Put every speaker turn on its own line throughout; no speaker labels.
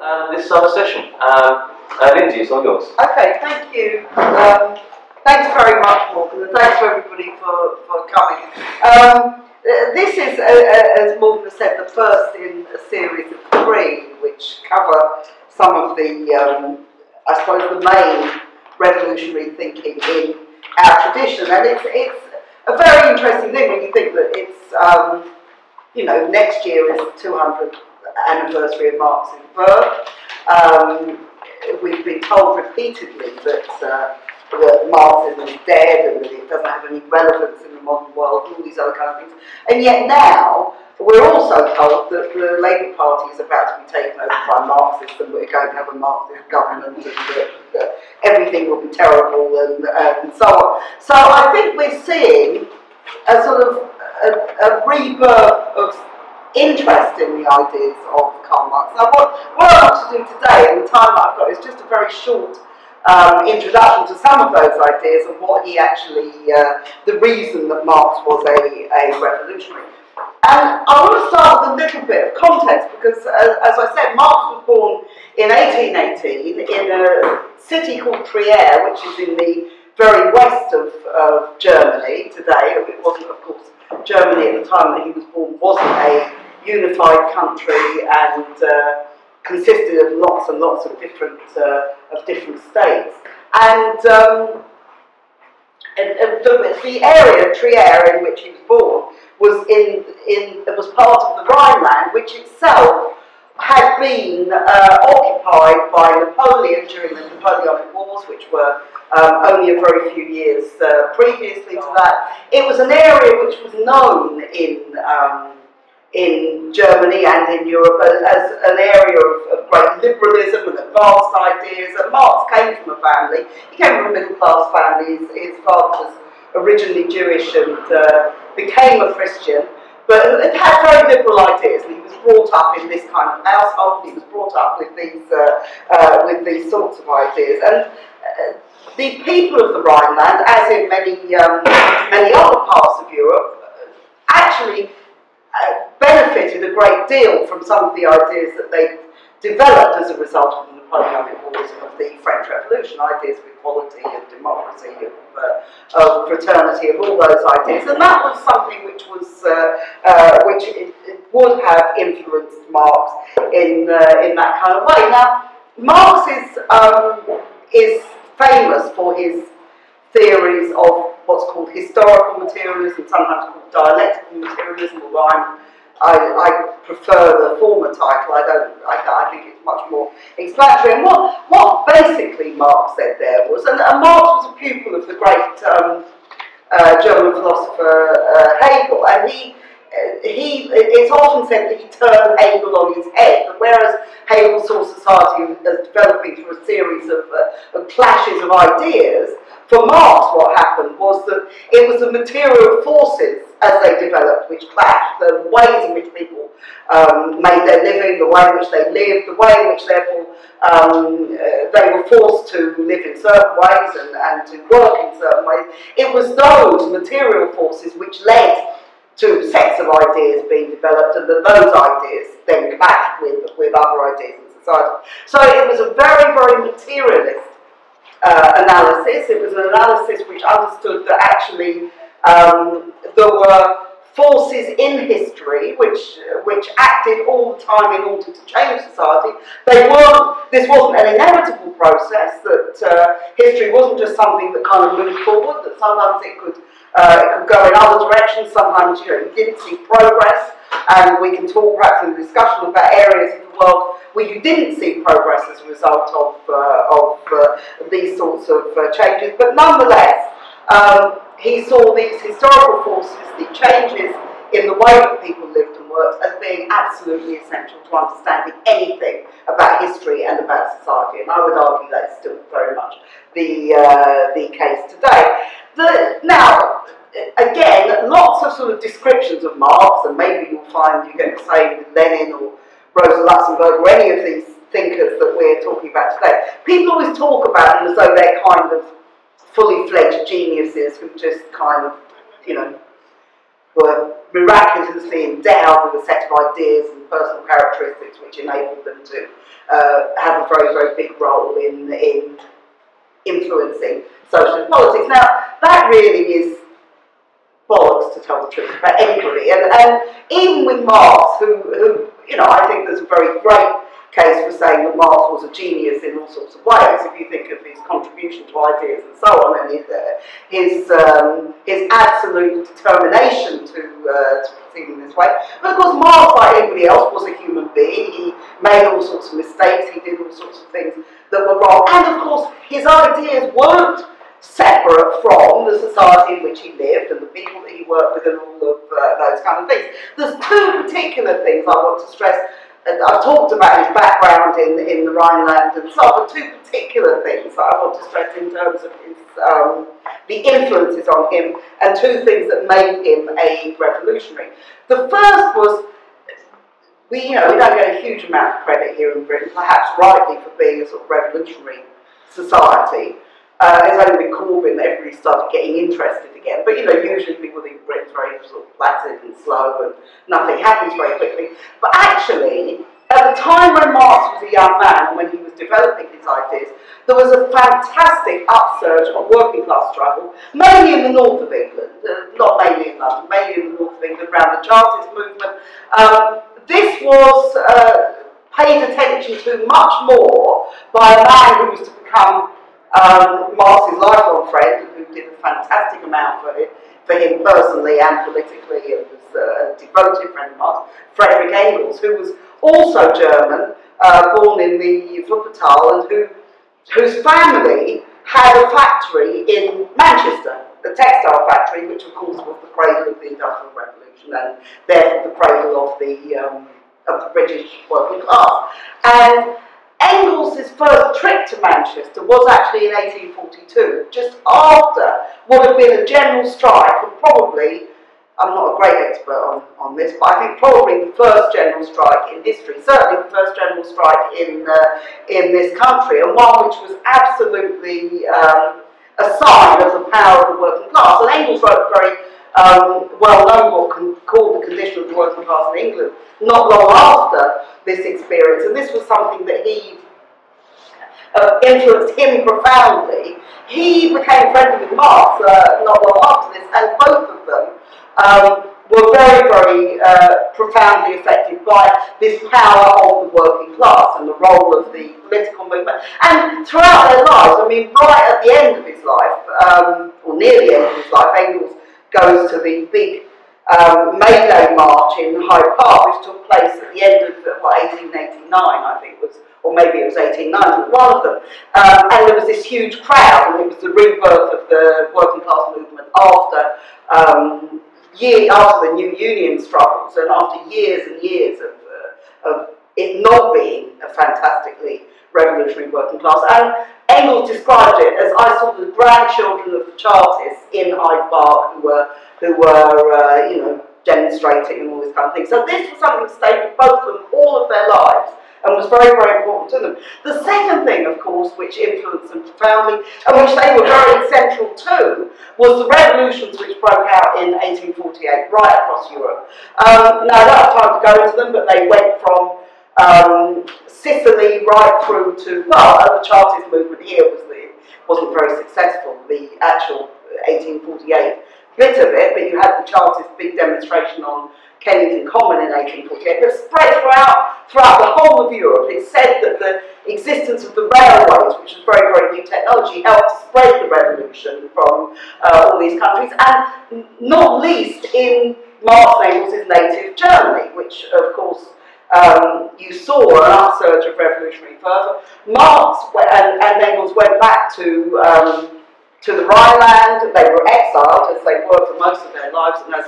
um, this summer session. Um, uh, Lindsey, it's all yours.
Okay, thank you. Um, thanks very much, Morgan, and thanks to everybody for, for coming. Um, this is, uh, uh, as Morgan said, the first in a series of three which cover some of the, um, I suppose, the main revolutionary thinking in our tradition. And it's, it's a very interesting thing when you think that it's, um, you know, next year is 200th anniversary of Marx's birth. Um, we've been told repeatedly that, uh, that Marxism is dead and that it doesn't have any relevance in the modern world, all these other kind of things. And yet now, we're also told that the Labour Party is about to be taken over by Marxists and we're going to have a Marxist government and that, that everything will be terrible and, and so on. So I think we're seeing a sort of a, a rebirth of interest in the ideas of Karl Marx. Now, what, what I want to do today, and the time I've got, is just a very short um, introduction to some of those ideas and what he actually, uh, the reason that Marx was a, a revolutionary. And I want to start with a little bit of context because, uh, as I said, Marx was born in 1818 in a city called Trier, which is in the very west of, of Germany today. It wasn't, of course, Germany at the time that he was born wasn't a unified country and uh, consisted of lots and lots of different uh, of different states. And, um, and, and the, the, area Trier in which he was born was in in it was part of the Rhineland, which itself had been uh, occupied by Napoleon during the Napoleonic Wars, which were um, only a very few years uh, previously to that. It was an area which was known in um, in Germany and in Europe as an area of, of, great liberalism and advanced ideas. And Marx came from a family, he came from a middle class family, his, his father was originally Jewish and uh, became a Christian, but had very liberal ideas. And he was brought up in this kind of household, he was brought up with these, uh, uh, with these sorts of ideas. And uh, the people of the Rhineland, as in many, um, many other parts of Europe, actually benefited a great deal from some of the ideas that they developed as a result of the Napoleonic Wars and of the French Revolution, ideas of equality, and democracy, of, uh, of fraternity, of all those ideas. And that was something which was, uh, uh, which it, it would have influenced Marx in, uh, in that kind of way. Now, Marx is, um, is famous for his theories of what's called historical materialism, sometimes called dialectical materialism, although I'm I, I prefer the former title. I don't. I, I, think it's much more explanatory. And what what basically Marx said there was, and, and Marx was a pupil of the great um, uh, German philosopher uh, Hegel, and he. He, it's often said that he turned Hegel on his head, but whereas Hegel saw society as developing through a series of, uh, of clashes of ideas, for Marx, what happened was that it was the material forces as they developed which clashed, the ways in which people um, made their living, the way in which they lived, the way in which, therefore, um, uh, they were forced to live in certain ways and, and to work in certain ways. It was those material forces which led to sets of ideas being developed, and that those ideas then clashed with, with other ideas in society. So it was a very, very materialist uh, analysis. It was an analysis which understood that actually um, there were forces in history which which acted all the time in order to change society. They weren't. This wasn't an inevitable process. That uh, history wasn't just something that kind of moved forward. That sometimes it could uh, it could go in other directions. Sometimes you know you didn't see progress, and we can talk perhaps in the discussion about areas of the world where you didn't see progress as a result of, uh, of uh, these sorts of uh, changes. But nonetheless, um, he saw these historical forces, the changes in the way that people lived and worked, as being absolutely essential to understanding anything about history and about society. And I would argue that's still very much the, uh, the case today. The, now, again, lots of sort of descriptions of Marx, and maybe you'll find you the same with Lenin or Rosa Luxemburg or any of these thinkers that we're talking about today. People always talk about them as though they're kind of fully fledged geniuses who just kind of, you know, were miraculously endowed with a set of ideas and personal characteristics which enabled them to uh, have a very, very big role in, in influencing social politics. Now, that really is bollocks to tell the truth about anybody. And, and even with Marx, who, who, you know, I think there's a very great case for saying that Marx was a genius in all sorts of ways. If you think of his contribution to ideas and so on, and his uh, his, um, his absolute determination to uh, to proceed in this way. But of course, Marx, like anybody else, was a human being. He made all sorts of mistakes. He did all sorts of things that were wrong, and of course, his ideas weren't separate from the society in which he lived and the people that he worked with and all of uh, those kind of things. There's two particular things I want to stress I've talked about his background in, in the Rhineland and so on, but two particular things that I want to stress in terms of his, um, the influences on him and two things that made him a revolutionary. The first was, we, you know, we don't get a huge amount of credit here in Britain, perhaps rightly for being a sort of revolutionary society. Uh, it's only with Corbyn that everybody started getting interested again. But you know, usually people think Britain's very sort of placid and slow and nothing happens very quickly. But actually, at the time when Marx was a young man, when he was developing his ideas, there was a fantastic upsurge of working class struggle, mainly in the north of England, uh, not mainly in London, mainly in the north of England, around the Chartist movement. Um, this was uh, paid attention to much more by a man who was to become um, Marx's lifelong friend, who did a fantastic amount for him, for him personally and politically, it was a devoted friend of Marx, Frederick Engels, who was also German, uh, born in the Wuppertal, and who, whose family had a factory in Manchester, a textile factory, which of course was the cradle of the Industrial Revolution and therefore the cradle of the, um, of the British working class. And Engels' first trip to Manchester was actually in 1842, just after what had been a general strike, and probably, I'm not a great expert on, on this, but I think probably the first general strike in history, certainly the first general strike in, uh, in this country, and one which was absolutely um, a sign of the power of the working class. And Engels wrote a very um, well-known book called The Condition of the Working Class in England, not long after this experience, and this was something that he uh, influenced him profoundly. He became friendly with Marx uh, not long after this, and both of them um, were very, very uh, profoundly affected by this power of the working class and the role of the political movement. And throughout their lives, I mean, right at the end of his life, um, or near the end of his life, Engels goes to the big um, May Day March in Hyde Park, which took place at the end of what, 1889, I think was, or maybe it was 1890, one of them. Um, and there was this huge crowd, and it was the rebirth of the working class movement after um, year after the new union struggles, and after years and years of, uh, of it not being a fantastically revolutionary working class. And Engels described it as I saw the grandchildren of the Chartists in Hyde Park who were who were, uh, you know, demonstrating and all this kind of thing. So this was something that stayed with both of them all of their lives and was very, very important to them. The second thing, of course, which influenced them profoundly, and which they were very central to, was the revolutions which broke out in 1848 right across Europe. Um, now, I don't have time to go into them, but they went from um, Sicily right through to, well, the Chartist movement here was the, wasn't very successful, the actual 1848 bit of it, but you had the Chartist big demonstration on Kennington Common in 1848, but spread throughout, throughout the whole of Europe. It said that the existence of the railways, which was very, very new technology, helped spread the revolution from uh, all these countries, and not least in Marx Engels' native Germany, which, of course, um, you saw an upsurge of revolutionary fervour. Marx and, and Engels went back to um, to the Rhineland. They were exiled, as they were for most of their lives, and as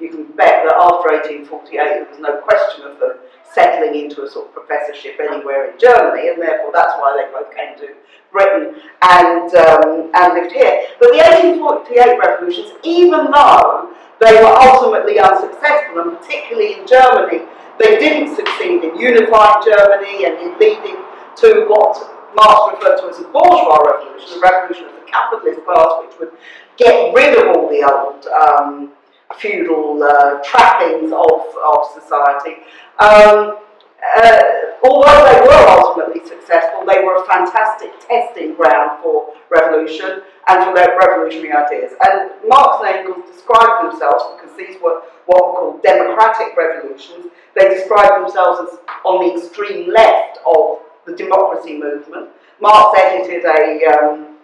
you can bet that after 1848 there was no question of them settling into a sort of professorship anywhere in Germany, and therefore that's why they both came to Britain and, um, and lived here. But the 1848 revolutions, even though they were ultimately unsuccessful, and particularly in Germany, they didn't succeed in unifying Germany and in leading to what Marx referred to as a bourgeois revolution, a revolution of the capitalist class, which would get rid of all the old um, feudal uh, trappings of, of society. Um, uh, although they were ultimately successful, they were a fantastic testing ground for revolution and for their revolutionary ideas. And Marx and Engels described themselves, these were what were called democratic revolutions, they described themselves as on the extreme left of the democracy movement. Marx edited a, um,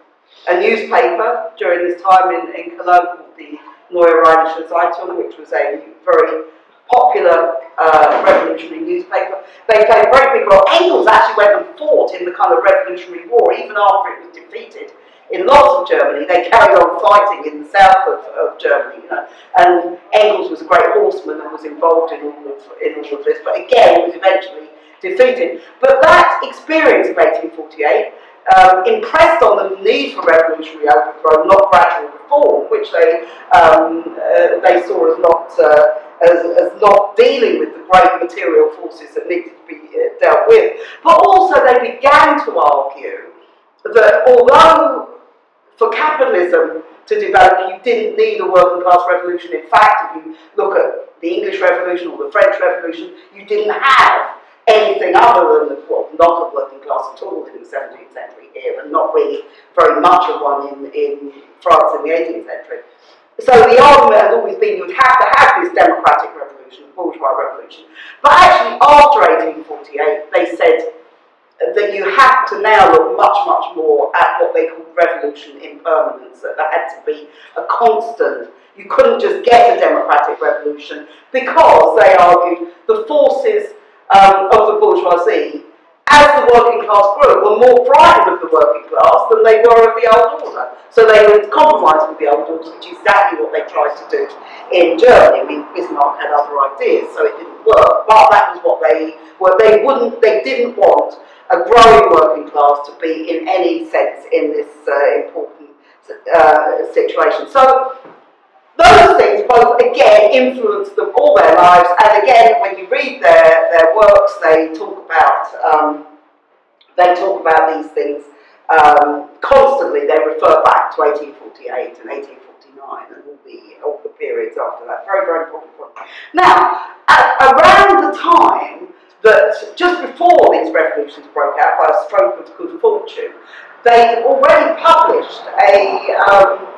a newspaper during this time in, in Cologne called the Neue Rheinische Zeitung, which was a very popular uh, revolutionary newspaper. They played a very big role. Engels actually went and fought in the kind of Revolutionary War, even after it was defeated in lots of Germany. They carried on fighting in the south of, of Germany, you know, and Engels was a great horseman and was involved in all of, in all of this, but again, he was eventually defeated. But that experience of 1848 um, impressed on the need for revolutionary overthrow, not gradual reform, which they um, uh, they saw as not uh, as, as, not dealing with the great material forces that needed to be uh, dealt with. But also they began to argue that although for capitalism to develop, you didn't need a working class revolution. In fact, if you look at the English Revolution or the French Revolution, you didn't have anything other than the, well, not a working class at all in the 17th century here, and not really very much of one in, in France in the 18th century. So the argument has always been you'd have to have this democratic revolution, bourgeois revolution. But actually, after 1848, they said that you have to now look much, much more at what they called revolution in permanence, that there had to be a constant. You couldn't just get a democratic revolution because, they argued, the forces um, of the bourgeoisie, as the working class grew, were more frightened of the working class than they were of the old order. So they would compromise with the old order, which is exactly what they tried to do in Germany. I mean, Bismarck had other ideas, so it didn't work, but that was what they were. They wouldn't, they didn't want a growing working class to be in any sense in this uh, important uh, situation. So those things both again influence them all their lives, and again, when you read their, their works, they talk about um, they talk about these things um, constantly. They refer back to 1848 and 1849 and all the all the periods after that. Very very important. Now, at, around the time that just before these revolutions broke out by a stroke of good fortune, they already published a um,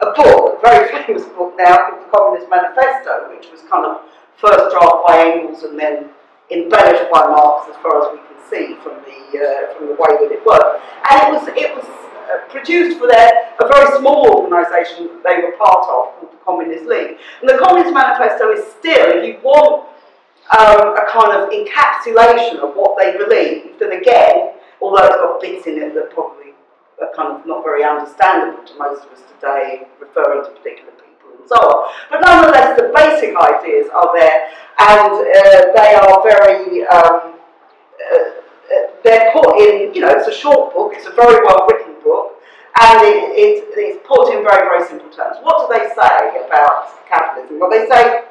a book, a very famous book now called The Communist Manifesto, which was kind of first draft by Engels and then embellished by Marx as far as we can see from the uh, from the way that it worked. And it was it was uh, produced for their a very small organisation that they were part of called the Communist League. And the Communist Manifesto is still, if you want um, a kind of encapsulation of what they believed, and again, although it's got bits in it that probably are kind of not very understandable to most of us today, referring to particular people and so on. But nonetheless, the basic ideas are there, and uh, they are very. Um, uh, uh, they're put in, you know, it's a short book, it's a very well written book, and it, it, it's put in very, very simple terms. What do they say about capitalism? Well, they say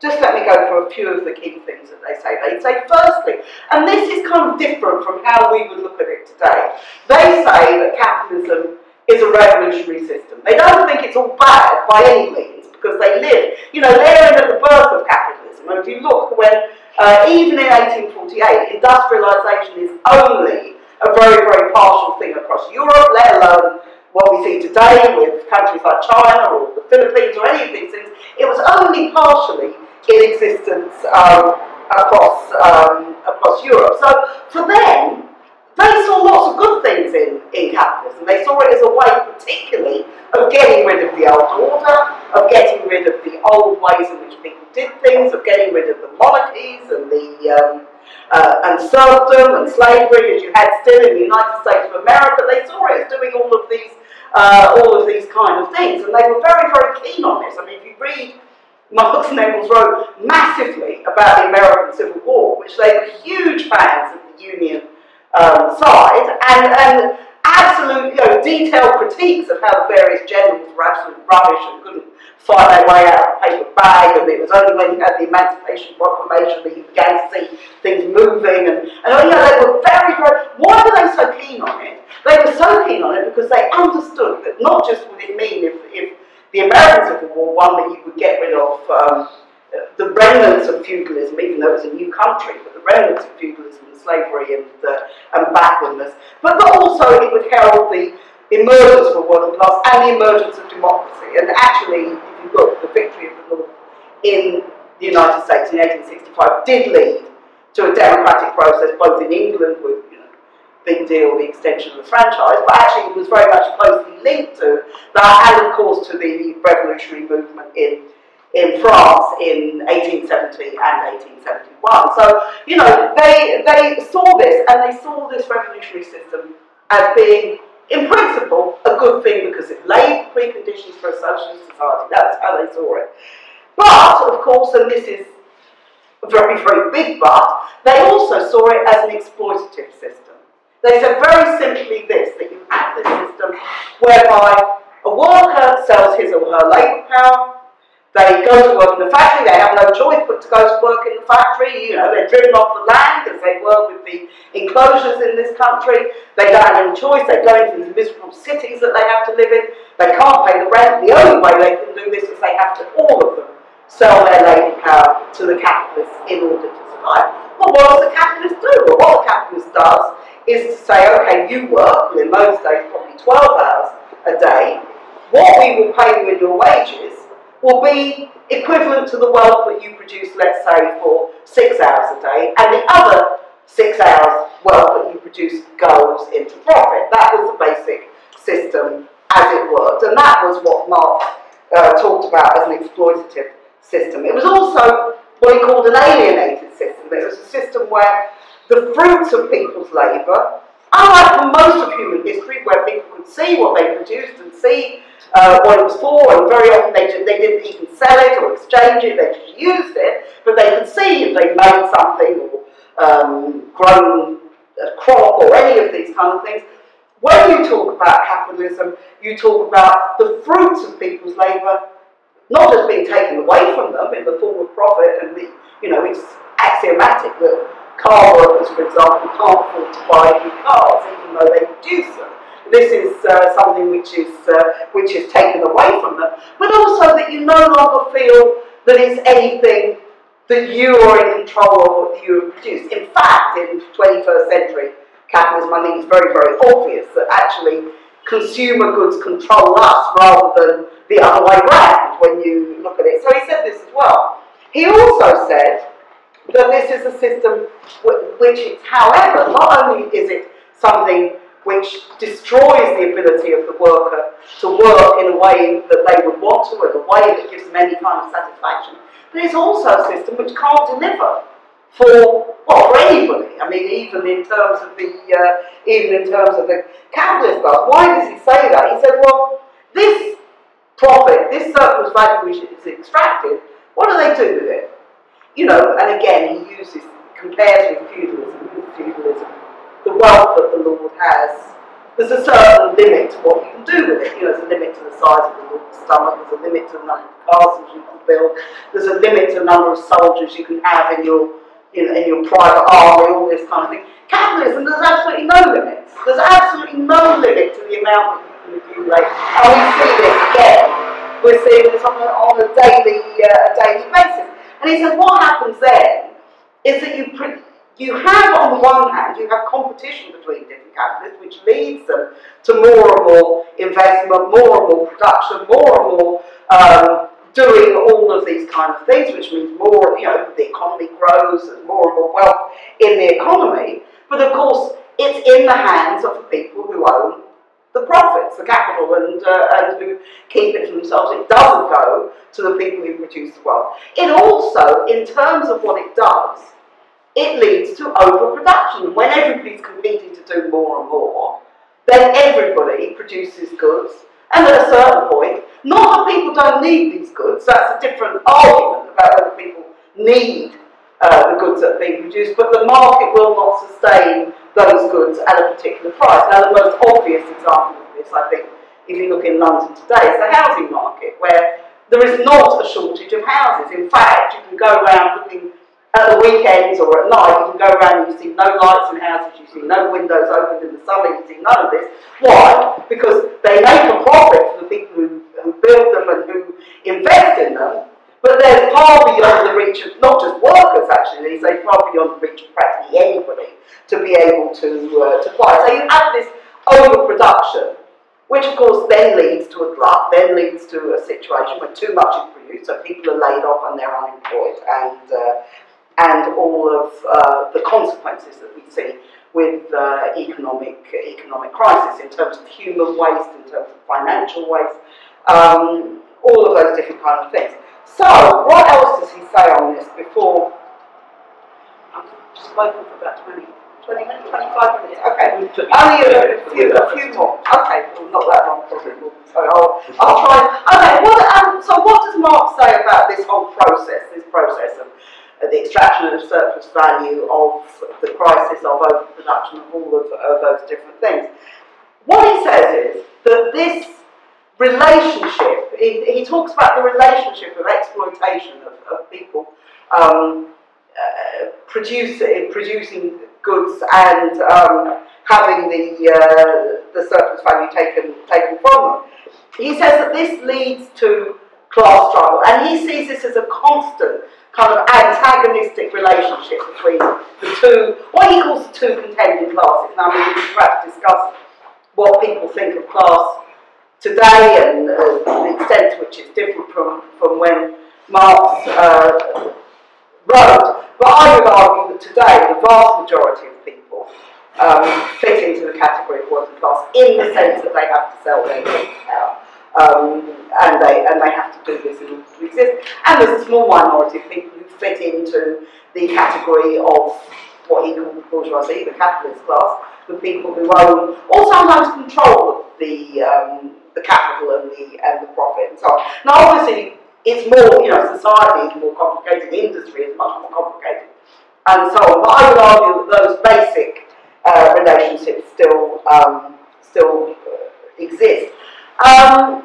just let me go through a few of the key things that they say. They say, firstly, and this is kind of different from how we would look at it today, they say that capitalism is a revolutionary system. They don't think it's all bad by any means because they live, you know, they're in at the birth of capitalism. And if you look when, uh, even in 1848, industrialization is only a very, very partial thing across Europe, let alone what we see today with countries like China or the Philippines or any of these things. It was only partially in existence um, across um, across Europe. So for them, they saw lots of good things in, in capitalism. They saw it as a way, particularly, of getting rid of the old order, of getting rid of the old ways in which people did things, of getting rid of the monarchies and the um, uh, and serfdom and slavery, as you had still in the United States of America. They saw it as doing all of these uh, all of these kind of things, and they were very very keen on this. I mean, if you read Marx and Engels wrote massively about the American Civil War, which they were huge fans of the Union um, side, and, and absolute, you know, detailed critiques of how the various generals were absolute rubbish and couldn't fight their way out of a paper bag, and it was only when you had the Emancipation Proclamation that you began to see things moving, and, and you know, they were very, very, why were they so keen on it? They were so keen on it because they understood that not just would it mean if, if the American Civil War, one that you would get rid of um, the remnants of feudalism, even though it was a new country, but the remnants of feudalism and slavery and, uh, and backwardness, but also it would herald the emergence of a working class and the emergence of democracy. And actually, if you look, the victory of the North in the United States in 1865 did lead to a democratic process, both in England with big deal, the extension of the franchise, but actually it was very much closely linked to that, and of course to the revolutionary movement in in France in 1870 and 1871. So, you know, they, they saw this and they saw this revolutionary system as being, in principle, a good thing because it laid preconditions for a socialist society. That's how they saw it. But, of course, and this is a very, very big but, they also saw it as an exploitative system. They said very simply this, that you have this system whereby a worker sells his or her labour power, they go to work in the factory, they have no choice but to go to work in the factory. You know, they're driven off the land as they were with the enclosures in this country. They don't have any choice, they go into these miserable cities that they have to live in. They can't pay the rent. The only way they can do this is they have to, all of them, sell their labour power to the capitalists in order to survive. Well, what does the capitalist do? Well, what the capitalist does is to say, okay, you work, well, in those days probably 12 hours a day. What we will pay you in your wages will be equivalent to the wealth that you produce, let's say, for six hours a day, and the other six hours wealth that you produce goes into profit. That was the basic system as it worked, and that was what Marx uh, talked about as an exploitative system. It was also what he called an alienated system. It was a system where the fruits of people's labour, unlike most of human history, where people could see what they produced and see uh, what it was for, and very often they, they didn't even sell it or exchange it, they just used it, but they could see if they made something or um, grown a crop or any of these kind of things. When you talk about capitalism, you talk about the fruits of people's labour not just being taken away from them in the form of profit, and the, you know, it's axiomatic that car workers, for example, can't afford to buy new cars even though they produce them this is uh, something which is uh, which is taken away from them, but also that you no longer feel that it's anything that you are in control of what you have produced. In fact, in 21st century capitalism, I think it's very, very obvious that actually consumer goods control us rather than the other way around when you look at it. So he said this as well. He also said that this is a system which is, however, not only is it something which destroys the ability of the worker to work in a way that they would want to, in a way that gives them any kind of satisfaction. But it's also a system which can't deliver for well for anybody. I mean, even in terms of the uh, even in terms of the capitalist class. Why does he say that? He said, well, this profit, this surplus value which is extracted, what do they do with it? You know, and again, he uses compares with feudalism. With feudalism, the wealth that the Lord has, there's a certain limit to what you can do with it. You know, there's a limit to the size of the Lord's stomach, there's a limit to the number of castles you can build, there's a limit to the number of soldiers you can have in your in, in your private army, all this kind of thing. Capitalism, there's absolutely no limits. There's absolutely no limit to the amount that you can accumulate. And we see this again. We're seeing this on a, on a daily, uh, daily basis. And he said, what happens then is that you, you have, on the one hand, you have competition between different capitalists, which leads them to more and more investment, more and more production, more and more um, doing all of these kind of things, which means more, you know, the economy grows and more and more wealth in the economy. But of course, it's in the hands of the people who own the profits, the capital, and, uh, and who keep it for themselves. It doesn't go to the people who produce the wealth. It also, in terms of what it does, it leads to overproduction. When everybody's competing to do more and more, then everybody produces goods, and at a certain point, not that people don't need these goods, that's a different argument about whether people need uh, the goods that are being produced, but the market will not sustain those goods at a particular price. Now, the most obvious example of this, I think, if you look in London today, is the housing market, where there is not a shortage of houses. In fact, you can go around looking at the weekends or at night, you can go around and you see no lights in houses, you see no windows opened in the summer, you see none of this. Why? Because they make a profit for the people who, who build them and who invest in them, but they're far beyond the reach of not just workers actually, they say far beyond the reach of practically anybody to be able to, uh, to buy. So you have this overproduction, which of course then leads to a glut, then leads to a situation where too much is produced, so people are laid off and they're unemployed, and, uh, and all of uh, the consequences that we see with uh, economic, economic crisis in terms of human waste, in terms of financial waste, um, all of those different kind of things. So, what else does he say on this before? I've spoken for about 20, 20 minutes, 25 minutes. Okay, only a few, a few more. Okay, well, not that long. So I'll, I'll try. Okay, what, um, so what does Marx say about this whole process, this process of uh, the extraction of surplus value, of the crisis of overproduction, of all of, of those different things? What he says is that this relationship, he, he talks about the relationship of exploitation of, of people um, uh, producing, producing goods and um, having the, uh, the surplus value taken, taken from them. He says that this leads to class struggle, and he sees this as a constant kind of antagonistic relationship between the two, what he calls the two contending classes. Now, we can perhaps discuss what people think of class today and the extent to which it's different from, from when Marx uh, wrote. But I would argue that today the vast majority of people um, fit into the category of working class in the sense that they have to sell their goods. Um, and they and they have to do this in order to exist. And there's a small minority of people who fit into the category of what he called the bourgeoisie, the capitalist class, the people who own or sometimes control the um, the capital and the and the profit and so on. Now, obviously, it's more you know society is more complicated, industry is much more complicated, and so on. But I would argue that those basic uh, relationships still um, still uh, exist. Um,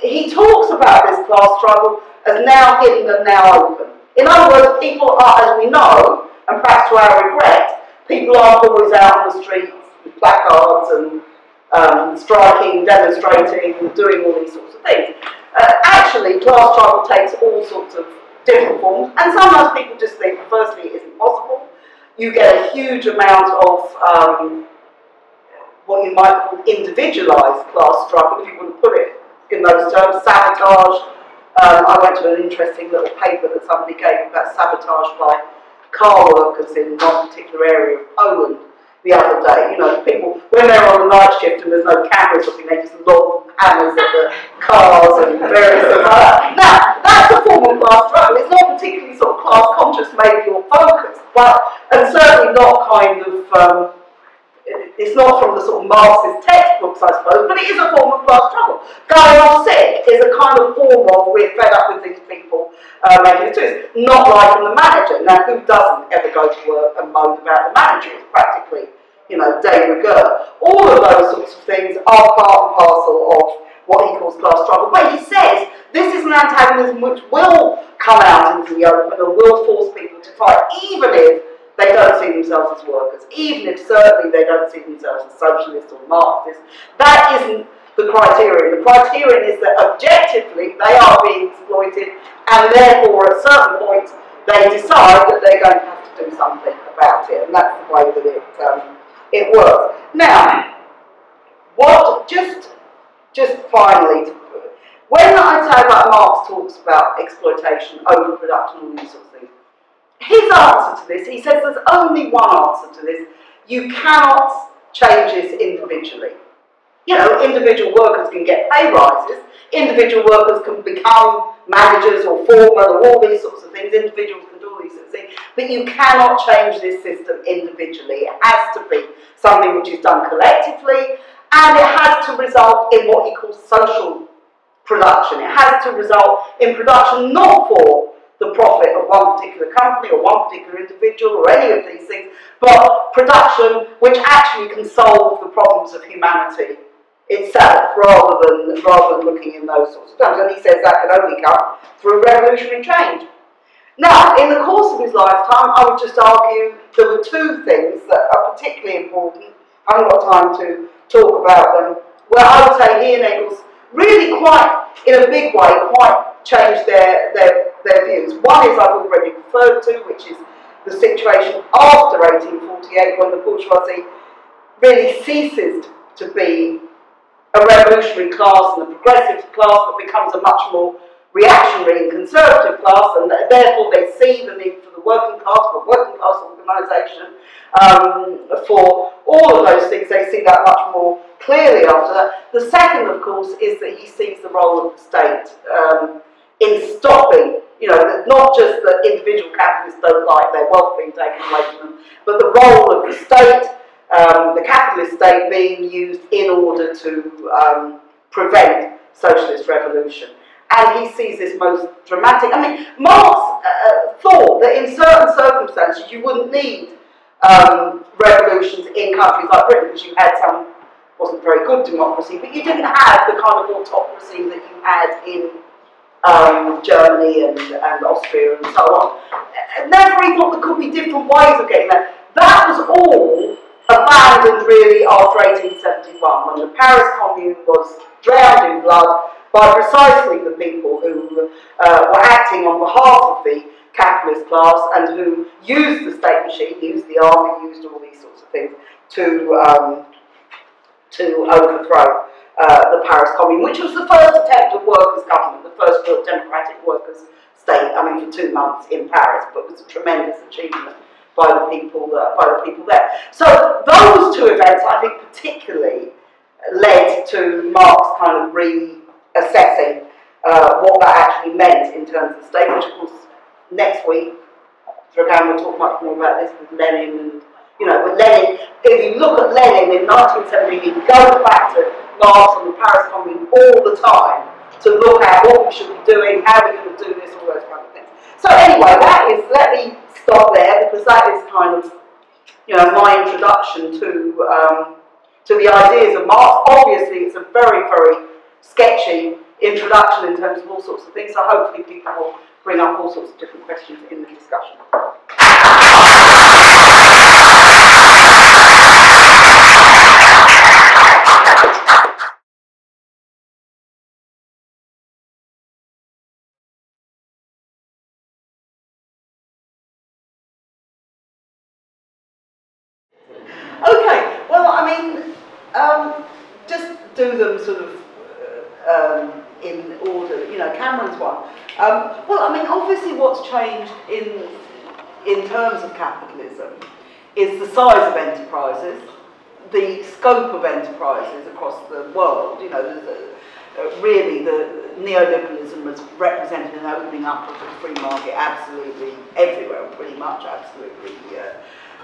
he talks about this class struggle as now hidden and now open. In other words, people are, as we know, and perhaps to our regret, people aren't always out on the streets with placards and um, striking, demonstrating, doing all these sorts of things. Uh, actually, class struggle takes all sorts of different forms, and sometimes people just think, firstly, it isn't possible. You get a huge amount of um, what you might call individualised class struggle, if you wouldn't put it in those terms, sabotage. Um, I went to an interesting little paper that somebody gave about sabotage by car workers in one particular area of Poland the other day. You know, people, when they're on a night shift and there's no cameras looking, they just lob hammers at the cars and various things like that. Now, that's a form of class struggle. It's not particularly sort of class conscious, maybe, or focused, but, and certainly not kind of, um, it's not from the sort of Marxist textbooks, I suppose, but it is a form of class struggle. Going off sick is a kind of form of we're fed up with these people uh, making it Not liking the manager. Now, who doesn't ever go to work and moan about the manager? It's practically you know, de rigueur. All of those sorts of things are part and parcel of what he calls class struggle. But he says this is an antagonism which will come out into the open and will force people to fight, even if they don't see themselves as workers, even if certainly they don't see themselves as socialists or Marxists. That isn't the criterion. The criterion is that objectively they are being exploited, and therefore at certain points they decide that they're going to have to do something about it, and that's the way that it um, it works. Now, what just just finally, when I say about Marx talks about exploitation, overproduction, all these sorts of things, his answer to this, he says there's only one answer to this. You cannot change this individually. You know, individual workers can get pay rises, individual workers can become managers or foremen or all these sorts of things, individuals but you cannot change this system individually. It has to be something which is done collectively, and it has to result in what he calls social production. It has to result in production not for the profit of one particular company or one particular individual or any of these things, but production which actually can solve the problems of humanity itself rather than rather than looking in those sorts of terms. And he says that can only come through revolutionary change. Now, in the course of his lifetime, I would just argue there were two things that are particularly important. I haven't got time to talk about them. Where I would say he and Engels really quite, in a big way, quite changed their, their, their views. One is I've already referred to, which is the situation after 1848 when the bourgeoisie really ceases to be a revolutionary class and a progressive class, but becomes a much more reactionary and conservative class, and therefore they see the need for the working class, for working class organisation, um, for all of those things. They see that much more clearly after that. The second, of course, is that he sees the role of the state um, in stopping, you know, not just that individual capitalists don't like their wealth being taken away from them, but the role of the state um, the capitalist state being used in order to um, prevent socialist revolution. And he sees this most dramatic. I mean, Marx uh, thought that in certain circumstances you wouldn't need um, revolutions in countries like Britain because you had some, wasn't very good democracy, but you didn't have the kind of autocracy that you had in um, Germany and, and Austria and so on. And therefore he thought there could be different ways of getting there. That was all abandoned really after 1871 when the Paris Commune was drowned in blood by precisely the people who uh, were acting on behalf of the capitalist class and who used the state machine, used the army, used all these sorts of things to, um, to overthrow uh, the Paris Commune, which was the first attempt at workers' government, the first real democratic workers' state, I mean, for two months in Paris, but it was a tremendous achievement by the people uh, by the people there. So those two events, I think, particularly led to Marx kind of reassessing uh, what that actually meant in terms of state. Which, of course, next week, again, we'll talk much more about this with Lenin and. You know, with Lenin, if you look at Lenin in 1970, he goes back to Marx and the Paris Commune all the time to look at what we should be doing, how going to do this, all those kind of things. So anyway, that is, let me stop there because that is kind of, you know, my introduction to um, to the ideas of Marx. Obviously, it's a very, very sketchy introduction in terms of all sorts of things. So hopefully, people will bring up all sorts of different questions in the discussion. Okay, well, I mean, um, just do them sort of uh, um, in order. You know, Cameron's one. Um, well, I mean, obviously, what's changed in in terms of capitalism is the size of enterprises, the scope of enterprises across the world. You know, uh, really, the neoliberalism was represented an opening up of the free market absolutely everywhere, pretty much absolutely, uh,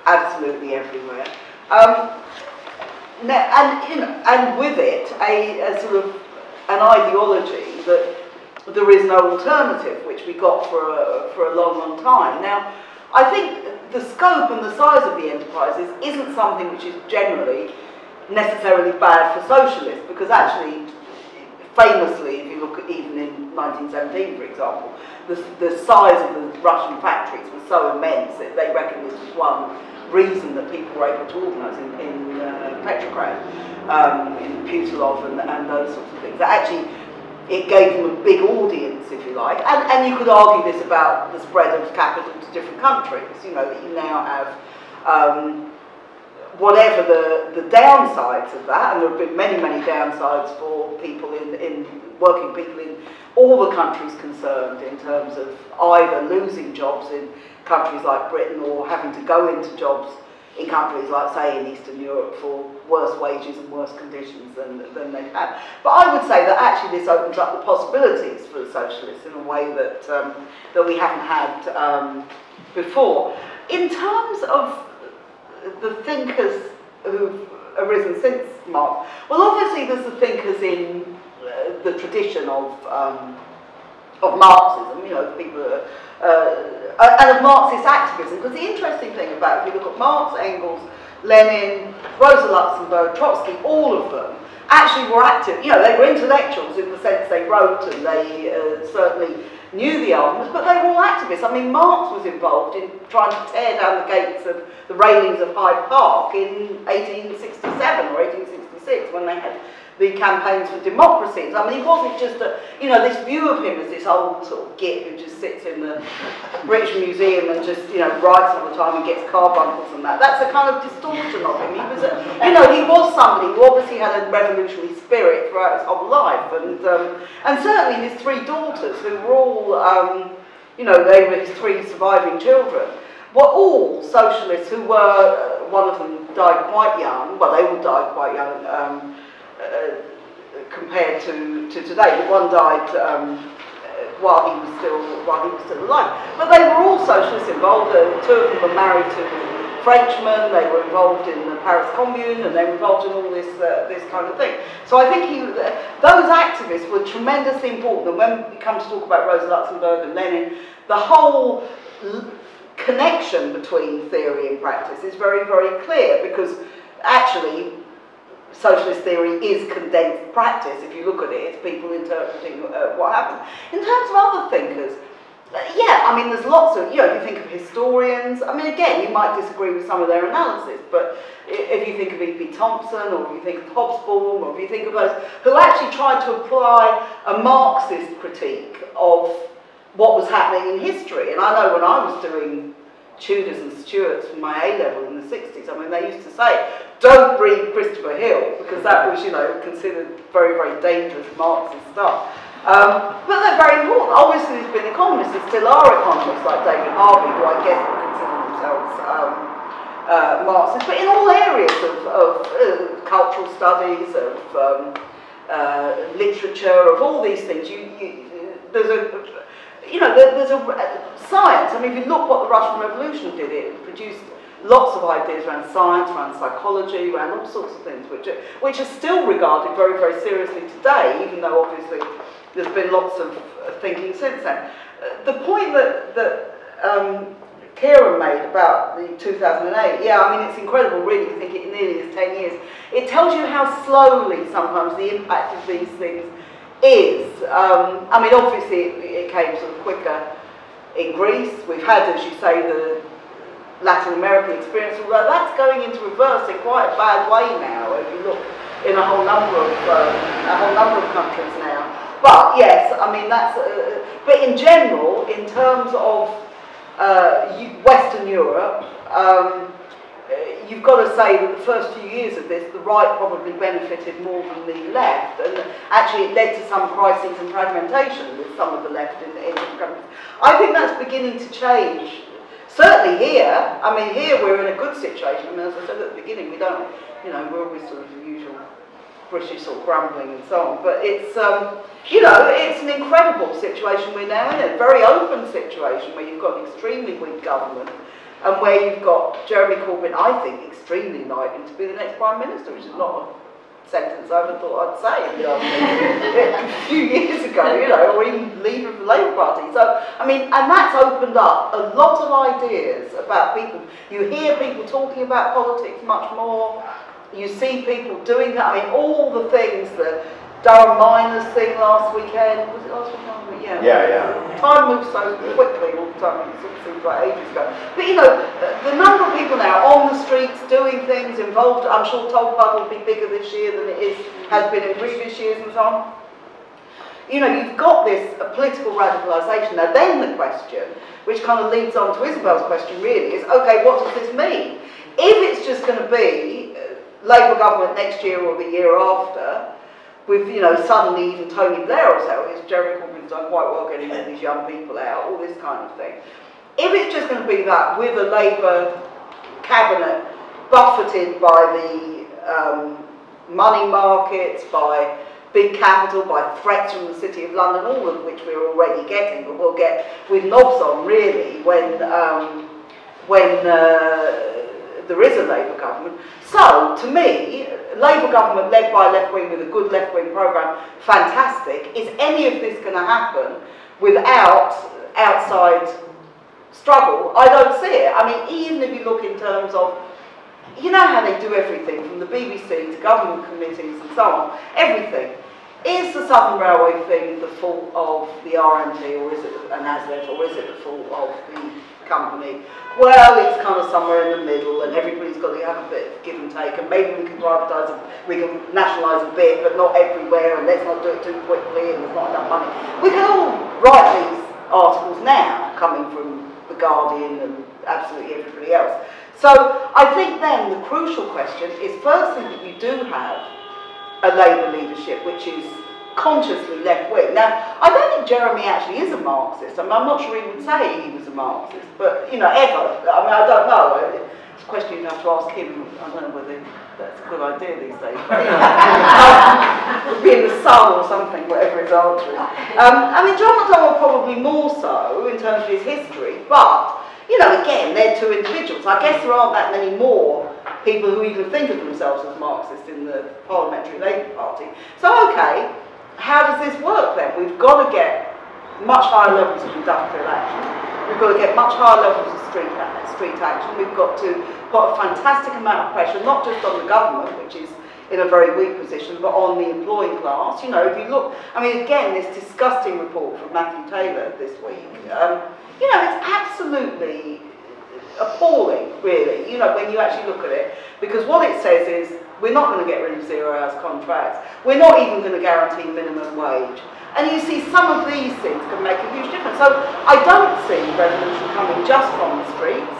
absolutely everywhere. Um, and, you know, and with it, a, a sort of an ideology that there is no alternative, which we got for a, for a long, long time. Now, I think the scope and the size of the enterprises isn't something which is generally necessarily bad for socialists, because actually, famously, if you look at even in 1917, for example, the, the size of the Russian factories was so immense that they reckoned this was one reason that people were able to organise in, in uh, Petrograd, um, in Putilov and, and those sorts of things. That actually, it gave them a big audience, if you like. And, and you could argue this about the spread of capital to different countries, you know, that you now have um, whatever the, the downsides of that, and there have been many, many downsides for people in, in working people in all the countries concerned in terms of either losing jobs in countries like Britain or having to go into jobs in countries like, say, in Eastern Europe for worse wages and worse conditions than, than they've had. But I would say that actually this opens up the possibilities for the socialists in a way that, um, that we haven't had um, before. In terms of the thinkers who've arisen since Marx, well, obviously there's the thinkers in uh, the tradition of, um, of Marxism, you know, people are uh, and of Marxist activism. Because the interesting thing about, if you look at Marx, Engels, Lenin, Rosa Luxemburg, Trotsky, all of them actually were active. You know, they were intellectuals in the sense they wrote and they uh, certainly knew the arguments, but they were all activists. I mean, Marx was involved in trying to tear down the gates of the railings of Hyde Park in 1867 or 1866 when they had the campaigns for democracies. I mean, he wasn't just a, you know, this view of him as this old sort of git who just sits in the British Museum and just, you know, writes all the time and gets carbuncles and that. That's a kind of distortion of him. He was, a, you know, he was somebody who obviously had a revolutionary spirit throughout his whole life, and um, and certainly his three daughters, who were all, um, you know, they were his three surviving children, were all socialists who were. Uh, one of them died quite young. Well, they all died quite young. Um, compared to, to today. One died um, while he was still while he was still alive. But they were all socialists involved. Uh, two of them were married to Frenchmen. They were involved in the Paris Commune, and they were involved in all this uh, this kind of thing. So I think he, uh, those activists were tremendously important. And when we come to talk about Rosa Luxemburg and Lenin, the whole connection between theory and practice is very very clear because actually socialist theory is condensed practice. If you look at it, it's people interpreting uh, what happened. In terms of other thinkers, uh, yeah, I mean, there's lots of, you know, if you think of historians, I mean, again, you might disagree with some of their analysis, but if you think of E.P. Thompson, or if you think of Hobsbawm, or if you think of those who actually tried to apply a Marxist critique of what was happening in history. And I know when I was doing Tudors and Stuarts for my A level in the 60s, I mean, they used to say, don't read Christopher Hill, because that was, you know, considered very, very dangerous Marxist stuff. Um, but they're very important. Obviously, there's been economists, there still are economists like David Harvey, who I guess would consider themselves um, uh, Marxists, but in all areas of, of uh, cultural studies, of um, uh, literature, of all these things, you, you, there's a, you know, there, there's a science. I mean, if you look what the Russian Revolution did, it produced lots of ideas around science, around psychology, around all sorts of things, which are, which are still regarded very, very seriously today, even though obviously there's been lots of thinking since then. Uh, the point that, that um, Kieran made about the 2008, yeah, I mean, it's incredible, really, you think it nearly is 10 years. It tells you how slowly sometimes the impact of these things is. Um, I mean, obviously, it, it came sort of quicker in Greece. We've had, as you say, the Latin American experience, although that's going into reverse in quite a bad way now, if you look in a whole number of, um, a whole number of countries now. But yes, I mean, that's, uh, but in general, in terms of uh, Western Europe, um, uh, you've got to say that the first few years of this, the right probably benefited more than the left, and actually it led to some crises and fragmentation with some of the left in, in different countries. I think that's beginning to change Certainly here, I mean, here we're in a good situation. I mean, as I said at the beginning, we don't, you know, we're always sort of the usual British sort of grumbling and so on. But it's, um, you know, it's an incredible situation we're now in, a very open situation where you've got an extremely weak government and where you've got Jeremy Corbyn, I think, extremely likely to be the next Prime Minister, which is not sentence I ever thought I'd say you know, a few years ago, you know, or even leader of the Labour Party. So, I mean, and that's opened up a lot of ideas about people. You hear people talking about politics much more. You see people doing that. I mean, all the things that Durham Miners thing last weekend. Was it last weekend? Yeah.
Yeah, yeah.
Time moves so quickly all the time. It seems like ages ago. But you know, the number of people now on the streets doing things involved. I'm sure Tolpuddle will be bigger this year than it is has been in previous years and so on. You know, you've got this political radicalisation. Now, then the question, which kind of leads on to Isabel's question, really, is okay, what does this mean? If it's just going to be uh, Labour government next year or the year after, with, you know, suddenly even Tony Blair or so, is Jeremy Corbyn's done quite well getting all these young people out, all this kind of thing. If it's just going to be that with a Labour cabinet buffeted by the um, money markets, by big capital, by threats from the City of London, all of which we're already getting, but we'll get with knobs on really when, um, when uh, there is a Labour government. So, to me, Labour government led by left wing with a good left wing programme, fantastic. Is any of this going to happen without outside struggle? I don't see it. I mean, even if you look in terms of, you know how they do everything from the BBC to government committees and so on, everything. Is the Southern Railway thing the fault of the RMT or is it an ASLEF or is it the fault of the company. Well, it's kind of somewhere in the middle, and everybody's got to have a bit of give and take, and maybe we can privatise, we can nationalise a bit, but not everywhere, and let's not do it too quickly, and there's not enough money. We can all write these articles now, coming from the Guardian and absolutely everybody else. So I think then the crucial question is firstly that you do have a Labour leadership which is consciously left wing. Now, I don't think Jeremy actually is a Marxist. I I'm not sure he would say he was a Marxist, but, you know, ever. I mean, I don't know. It's a question you'd have to ask him. I don't know whether that's a good idea these days. But, you be in the sun or something, whatever his answer is. Um, I mean, John McDonnell probably more so in terms of his history, but, you know, again, they're two individuals. I guess there aren't that many more people who even think of themselves as Marxist in the Parliamentary Labour Party. So, okay, how does this work then? We've got to get much higher levels of industrial action. We've got to get much higher levels of street, street action. We've got to put a fantastic amount of pressure, not just on the government, which is in a very weak position, but on the employing class. You know, if you look, I mean, again, this disgusting report from Matthew Taylor this week, um, you know, it's absolutely appalling, really, you know, when you actually look at it, because what it says is we're not going to get rid of zero hours contracts. We're not even going to guarantee minimum wage. And you see, some of these things can make a huge difference. So I don't see revolution coming just from the streets.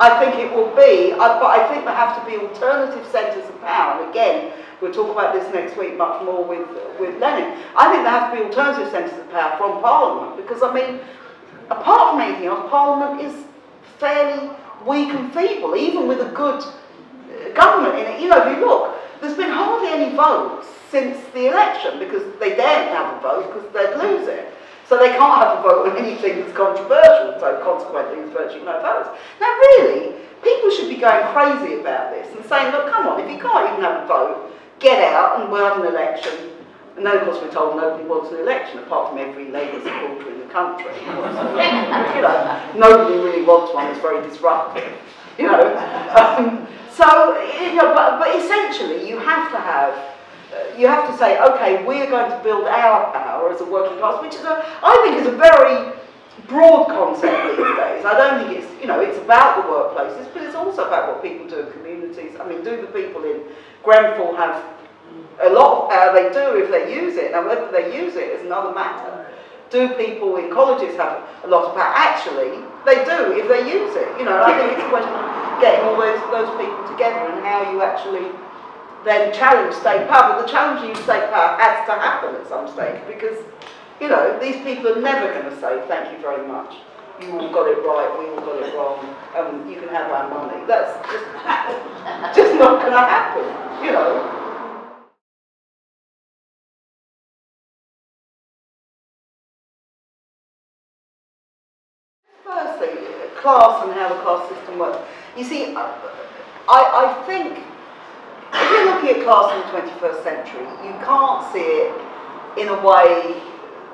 I think it will be, uh, but I think there have to be alternative centres of power. And again, we'll talk about this next week much more with, with Lenin. I think there have to be alternative centres of power from Parliament because, I mean, apart from anything else, Parliament is fairly weak and feeble, even with a good uh, government in it. You know, if you look, there's been hardly any votes since the election because they daren't have a vote because they'd lose it. So they can't have a vote on anything that's controversial, so consequently there's virtually no votes. Now really, people should be going crazy about this and saying, look, come on, if you can't even have a vote, get out and we'll have an election. And then of course we're told nobody wants an election apart from every Labour supporter in the country. you know, nobody really wants one, it's very disruptive. You know. Um, so, you know, but, but essentially you have to have, uh, you have to say, okay, we're going to build our power as a working class, which is a, I think is a very broad concept these days. I don't think it's, you know, it's about the workplaces, but it's also about what people do in communities. I mean, do the people in Grenfell have a lot power? They do if they use it. Now, whether they use it is another matter. Do people in colleges have a lot of power? Actually, they do if they use it. You know, I think it's a question of getting all those, those people together and how you actually then challenge state power. But the challenge of state power has to happen at some stage because, you know, these people are never going to say, thank you very much. You all got it right, we all got it wrong, and you can have our money. That's just, just not going to happen, you know. Class and how the class system works. You see, I, I think if you're looking at class in the 21st century, you can't see it in a way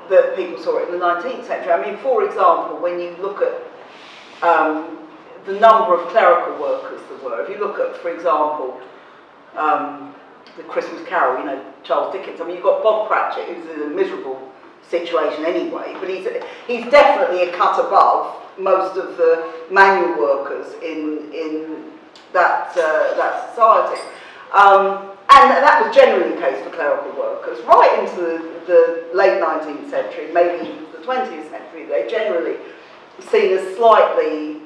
that people saw it in the 19th century. I mean, for example, when you look at um, the number of clerical workers there were, if you look at, for example, um, the Christmas Carol, you know, Charles Dickens, I mean, you've got Bob Cratchit, who's in a miserable situation anyway, but he's, he's definitely a cut above most of the manual workers in, in that, uh, that society. Um, and that was generally the case for clerical workers. Right into the, the late 19th century, maybe the 20th century, they generally seen as slightly,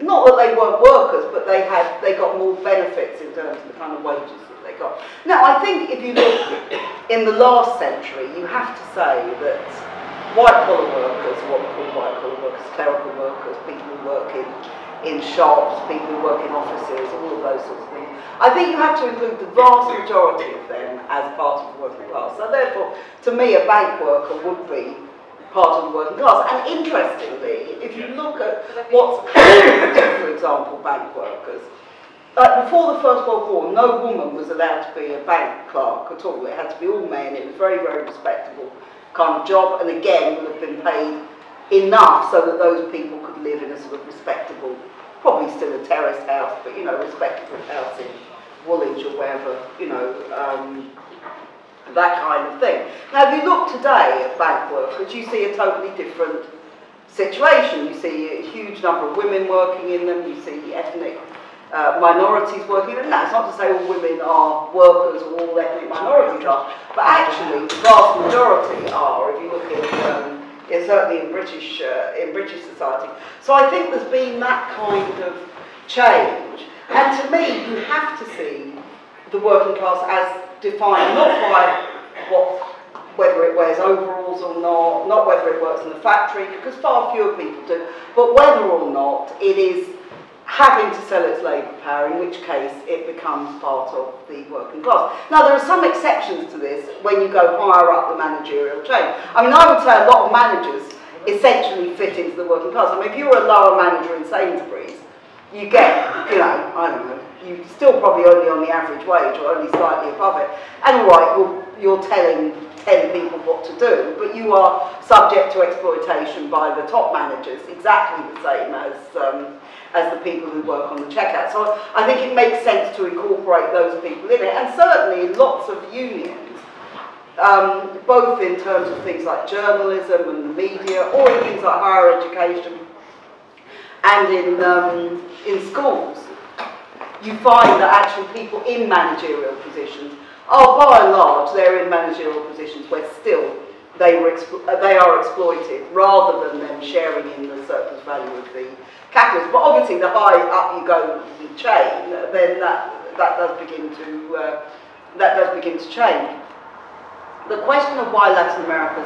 not that they weren't workers, but they had they got more benefits in terms of the kind of wages that they got. Now, I think if you look in the last century, you have to say that white collar workers, what we call white collar workers, clerical workers, people who work in, in shops, people who work in offices, all of those sorts of things. I think you have to include the vast majority of them as part of the working class. So therefore, to me, a bank worker would be part of the working class. And interestingly, if you look at what's for example, bank workers, uh, before the First World War, no woman was allowed to be a bank clerk at all. It had to be all men. It was very, very respectable kind of job, and again would have been paid enough so that those people could live in a sort of respectable, probably still a terraced house, but you know, respectable house in Woolwich or wherever, you know, um, that kind of thing. Now, if you look today at bank workers, you see a totally different situation. You see a huge number of women working in them, you see the ethnic uh, minorities working in them. That's not to say all women are workers or all ethnic minorities are, but actually the vast majority are, if you look at um, yeah, certainly in British, uh, in British society. So I think there's been that kind of change. And to me, you have to see the working class as defined not by what whether it wears overalls or not, not whether it works in the factory, because far fewer people do, but whether or not it is having to sell its labour power, in which case it becomes part of the working class. Now, there are some exceptions to this when you go higher up the managerial chain. I mean, I would say a lot of managers essentially fit into the working class. I mean, if you were a lower manager in Sainsbury's, you get, you know, I don't know, you still probably only on the average wage or only slightly above it. And right, you're, you're telling 10 people what to do, but you are subject to exploitation by the top managers, exactly the same as, um, as the people who work on the checkout. So I think it makes sense to incorporate those people in it, and certainly lots of unions, um, both in terms of things like journalism and the media, or in things like higher education, and in, um, in schools, you find that actually people in managerial positions are by and large, they're in managerial positions where still they, were they are exploited rather than them sharing in the surplus value of the But obviously, the higher up you go the chain, then that, that does begin to uh, that does begin to change. The question of why Latin America's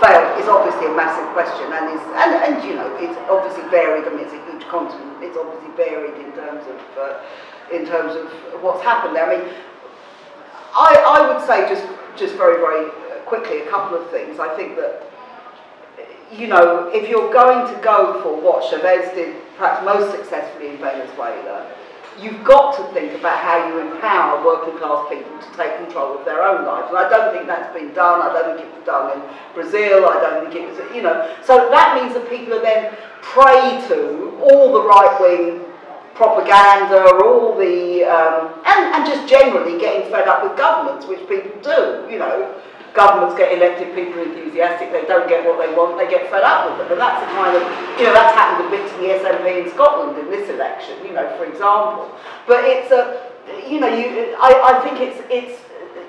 failed is obviously a massive question, and is and, and you know it's obviously varied. I mean, it's a huge continent. It's obviously varied in terms of uh, in terms of what's happened there. I mean, I, I would say just, just very, very quickly a couple of things. I think that, you know, if you're going to go for what Chavez did perhaps most successfully in Venezuela, you've got to think about how you empower working class people to take control of their own lives. And I don't think that's been done. I don't think it was done in Brazil. I don't think it was, you know. So that means that people are then prey to all the right wing propaganda, all the, um, and, and just generally getting fed up with governments, which people do, you know. Governments get elected, people are enthusiastic, they don't get what they want, they get fed up with them. And that's the kind of, you know, that's happened a bit to the SNP in Scotland in this election, you know, for example. But it's a, you know, you, I, I think it's, it's,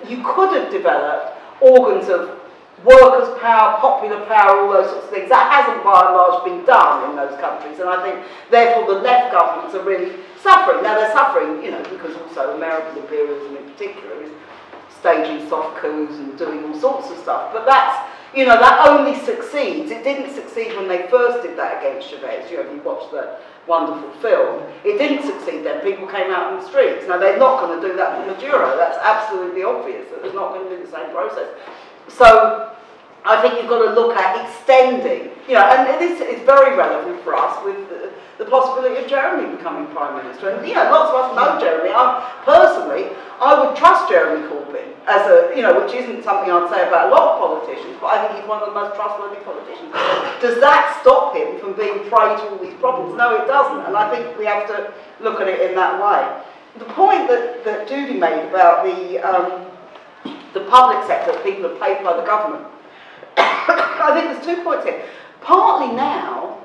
you could have developed organs of workers' power, popular power, all those sorts of things. That hasn't by and large been done in those countries, and I think therefore the left governments are really suffering. Now they're suffering, you know, because also American imperialism in particular is staging soft coups and doing all sorts of stuff. But that's, you know, that only succeeds. It didn't succeed when they first did that against Chavez. You know, if you watch the wonderful film, it didn't succeed then. People came out in the streets. Now they're not going to do that for Maduro. That's absolutely obvious. That it's not going to be the same process. So I think you've got to look at extending, you know, and this is very relevant for us with the, the possibility of Jeremy becoming Prime Minister. And, you know, lots of us know Jeremy. I, personally, I would trust Jeremy Corbyn as a, you know, which isn't something I'd say about a lot of politicians, but I think he's one of the most trustworthy politicians. Does that stop him from being prey to all these problems? No, it doesn't. And I think we have to look at it in that way. The point that, that Judy made about the, um, the public sector, people are paid by the government, I think there's two points here. Partly now,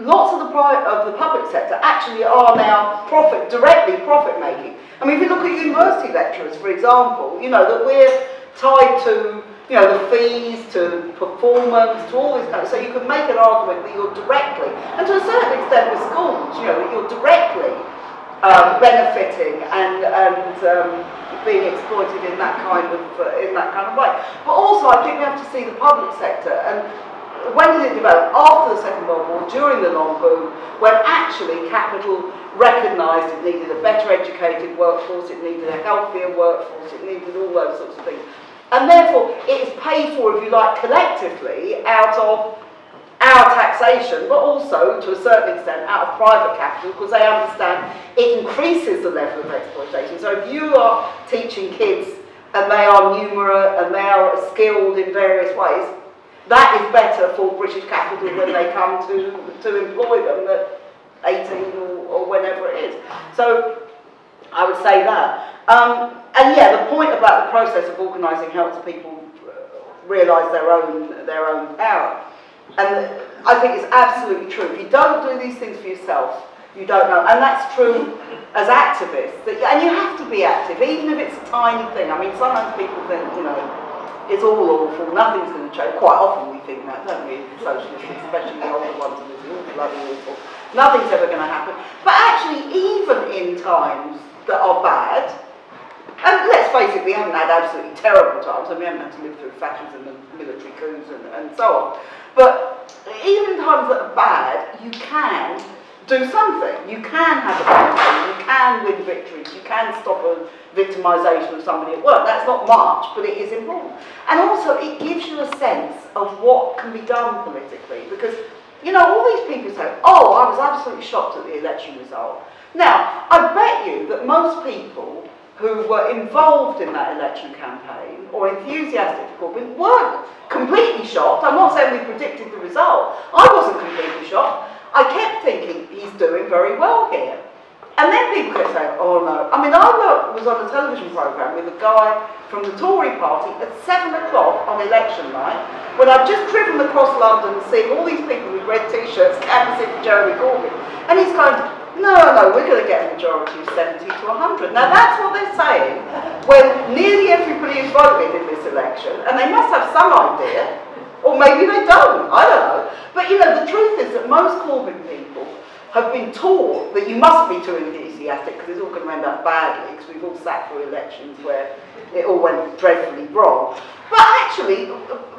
lots of the of the public sector actually are now profit directly profit making. I mean, if you look at university lecturers, for example, you know that we're tied to you know the fees, to performance, to all this kind of. So you can make an argument that you're directly, and to a certain extent with schools, you know, that you're directly um, benefiting and and um, being exploited in that kind of uh, in that kind of way. But also, I think we have to see the public sector and when did it develop? After the Second World War, during the long boom, when actually capital recognised it needed a better educated workforce, it needed a healthier workforce, it needed all those sorts of things. And therefore, it is paid for, if you like, collectively out of our taxation, but also, to a certain extent, out of private capital, because they understand it increases the level of exploitation. So if you are teaching kids and they are numerate and they are skilled in various ways, that is better for British capital when they come to, to employ them at 18 or, or whenever it is. So I would say that. Um, and yeah, the point about the process of organising helps people realise their own, their own power. And I think it's absolutely true. If you don't do these things for yourself, you don't know. And that's true as activists. And you have to be active, even if it's a tiny thing. I mean, sometimes people think, you know, it's all awful, nothing's going to change. Quite often we think that, don't we, socialists, especially the older ones, and it's all bloody awful. Nothing's ever going to happen. But actually, even in times that are bad, and let's face it, we haven't had absolutely terrible times, and we haven't had to live through fascism and military coups and, and so on. But even times that are bad, you can do something. You can have a campaign, you can win victories, you can stop a victimisation of somebody at work. That's not much, but it is important. And also, it gives you a sense of what can be done politically, because, you know, all these people say, oh, I was absolutely shocked at the election result. Now, I bet you that most people who were involved in that election campaign or enthusiastic for Corbyn weren't completely shocked. I'm not saying we predicted the result. I wasn't completely shocked. I kept thinking he's doing very well here. And then people kept saying, oh no. I mean, I was on a television programme with a guy from the Tory party at 7 o'clock on election night when I'd just driven across London seen all these people with red t-shirts canvassing for Jeremy Corbyn. And he's going, no, no, we're going to get a majority of 70 to 100. Now that's what they're saying when nearly everybody is voted in this election, and they must have some idea, or maybe they don't, I don't know. But you know, the truth is that most Corbyn people have been taught that you must be too enthusiastic because it's all going to end up badly because we've all sat through elections where it all went dreadfully wrong. But actually,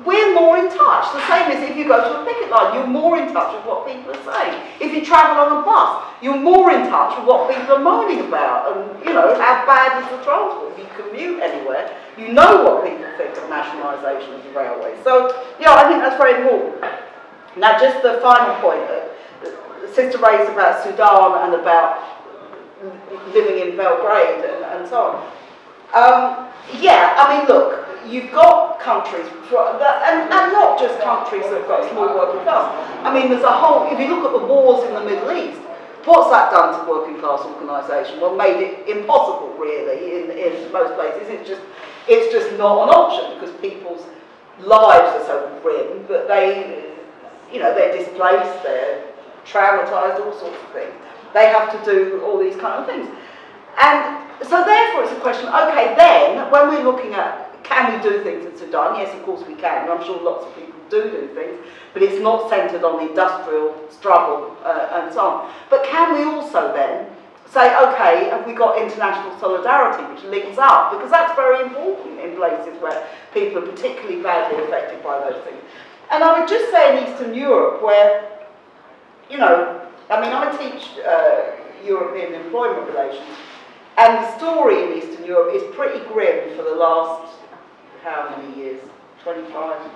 we're more in touch. The same as if you go to a picket line, you're more in touch with what people are saying. If you travel on a bus, you're more in touch with what people are moaning about and, you know, how bad is the transport. If you commute anywhere, you know what people think of nationalisation of the railway. So, yeah, I think that's very important. Now, just the final point. Uh, Sister raised about Sudan and about living in Belgrade and, and so on. Um, yeah, I mean, look, you've got countries, and, and not just countries that have got small working class. I mean, there's a whole, if you look at the wars in the Middle East, what's that done to working class organisation? Well, made it impossible, really, in, in most places. It's just, it's just not an option because people's lives are so grim that they, you know, they're displaced, they're traumatized, all sorts of things. They have to do all these kind of things. And so therefore it's a question, okay, then, when we're looking at can we do things in Sudan? Yes, of course we can. I'm sure lots of people do do things, but it's not centred on the industrial struggle uh, and so on. But can we also then say, okay, have we got international solidarity, which links up? Because that's very important in places where people are particularly badly affected by those things. And I would just say in Eastern Europe, where you know, I mean, I teach uh, European employment relations, and the story in Eastern Europe is pretty grim for the last, how many years? 25,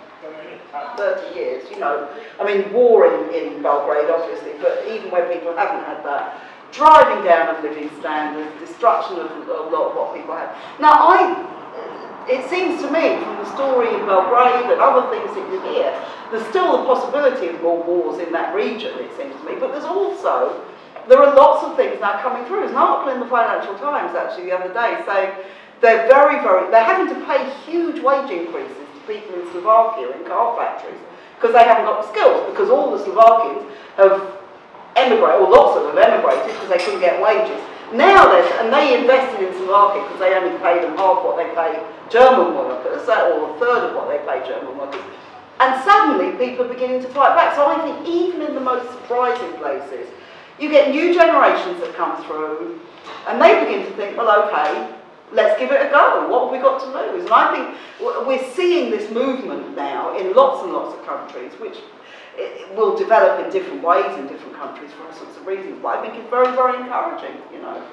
30 years, you know. I mean, war in, in Belgrade, obviously, but even where people haven't had that, driving down of living standards, destruction of a lot of what people have. Now, I it seems to me, from the story in Belgrade and other things that you hear, there's still the possibility of more wars in that region, it seems to me. But there's also, there are lots of things now coming through. There's an article in the Financial Times, actually, the other day, saying they're very, very, they're having to pay huge wage increases to people in Slovakia in car factories because they haven't got the skills, because all the Slovakians have emigrated, or lots of them have emigrated because they couldn't get wages. Now and they invested in Slovakia because they only paid them half what they pay German workers, or a third of what they pay German workers. And suddenly people are beginning to fight back. So I think even in the most surprising places, you get new generations that come through and they begin to think, well, okay, let's give it a go. What have we got to lose? And I think we're seeing this movement now in lots and lots of countries, which will develop in different ways in different countries for all sorts of reasons. But I think it's very, very encouraging, you know.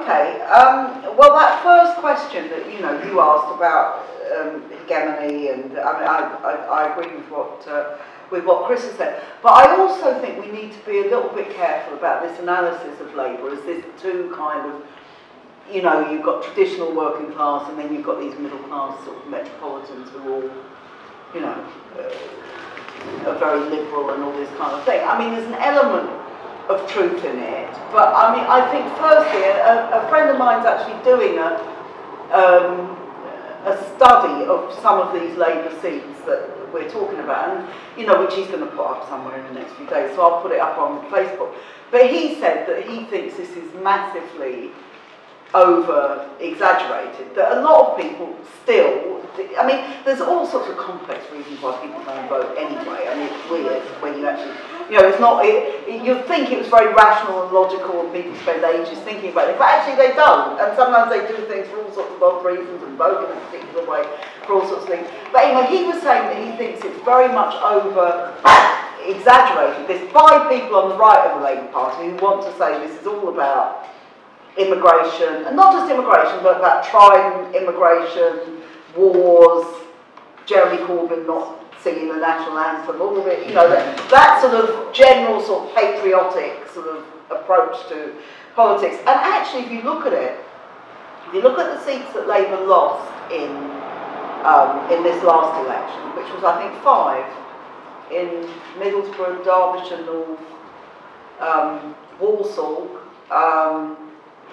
Okay, um, well that first question that you know you asked about um, hegemony and I mean I, I, I agree with what uh, with what Chris has said. But I also think we need to be a little bit careful about this analysis of labour as this two kind of, you know, you've got traditional working class and then you've got these middle class sort of metropolitans who all, you know, uh, are very liberal and all this kind of thing. I mean, there's an element of truth in it. But I mean, I think firstly, a, a friend of mine's actually doing a, um, a study of some of these Labour seats that we're talking about, and you know, which he's going to put up somewhere in the next few days. So I'll put it up on Facebook. But he said that he thinks this is massively over exaggerated. That a lot of people still, I mean, there's all sorts of complex reasons why people don't vote anyway. I mean, it's weird when you actually, you know, it's not, it, you'd think it was very rational and logical and people spend ages thinking about it, but actually they don't. And sometimes they do things for all sorts of odd reasons and vote in a particular way for all sorts of things. But anyway, he was saying that he thinks it's very much over exaggerated. There's five people on the right of the Labour Party who want to say this is all about immigration, and not just immigration, but about trying immigration, wars, Jeremy Corbyn not singing the national anthem, all of it, you know, that, that sort of general sort of patriotic sort of approach to politics. And actually, if you look at it, if you look at the seats that Labour lost in um, in this last election, which was I think five, in Middlesbrough, Derbyshire North, um, Walsall, um,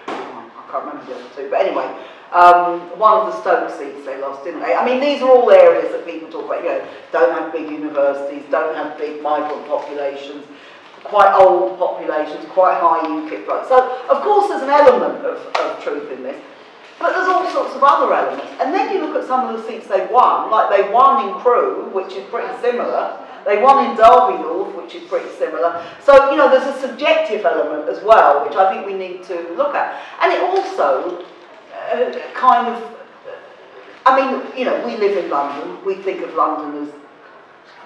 I can't remember the other two, but anyway, um, one of the Stoke seats they lost, didn't they? I mean, these are all areas that people talk about, you know, don't have big universities, don't have big migrant populations, quite old populations, quite high UKIP votes. So, of course, there's an element of, of truth in this. But there's all sorts of other elements. And then you look at some of the seats they won, like they won in Crewe, which is pretty similar. They won in Derby North, which is pretty similar. So, you know, there's a subjective element as well, which I think we need to look at. And it also uh, kind of, I mean, you know, we live in London. We think of London as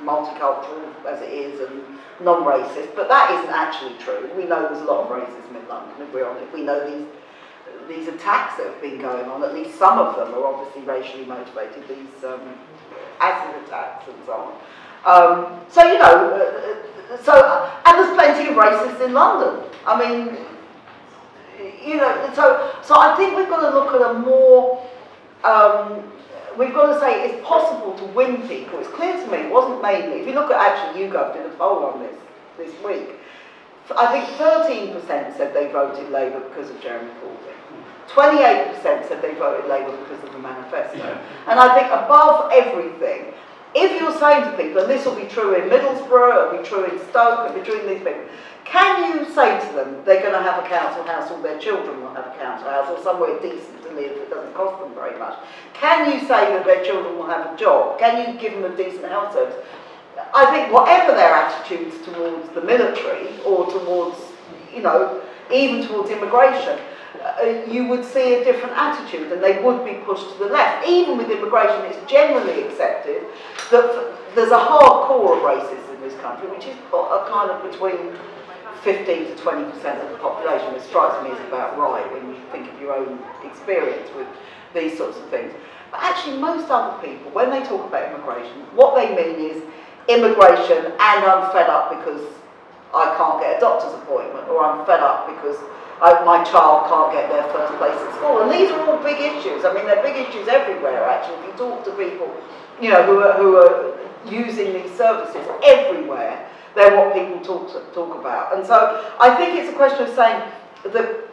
multicultural as it is and non-racist, but that isn't actually true. We know there's a lot of racism in London, if we're honest. We know these these attacks that have been going on, at least some of them are obviously racially motivated, these um, acid attacks and so on. Um, so, you know, uh, so, and there's plenty of racists in London. I mean, you know, so, so I think we've got to look at a more, um, we've got to say it's possible to win people. It's clear to me it wasn't mainly, if you look at actually YouGov did a poll on this this week, I think 13% said they voted Labour because of Jeremy Corbyn. 28% said they voted Labour because of the manifesto. And I think above everything, if you're saying to people, and this will be true in Middlesbrough, it'll be true in Stoke, it'll be true in these people, can you say to them they're going to have a council house or their children will have a council house or somewhere decent to live that doesn't cost them very much? Can you say that their children will have a job? Can you give them a decent health service? I think whatever their attitudes towards the military or towards, you know, even towards immigration, uh, you would see a different attitude and they would be pushed to the left. Even with immigration, it's generally accepted that there's a hard core of racism in this country, which is a kind of between 15 to 20% of the population, which strikes me as about right when you think of your own experience with these sorts of things. But actually, most other people, when they talk about immigration, what they mean is immigration and I'm fed up because I can't get a doctor's appointment or I'm fed up because my child can't get their first place at school. And these are all big issues. I mean, they're big issues everywhere, actually. If you talk to people, you know, who are, who are using these services everywhere, they're what people talk, to, talk about. And so I think it's a question of saying that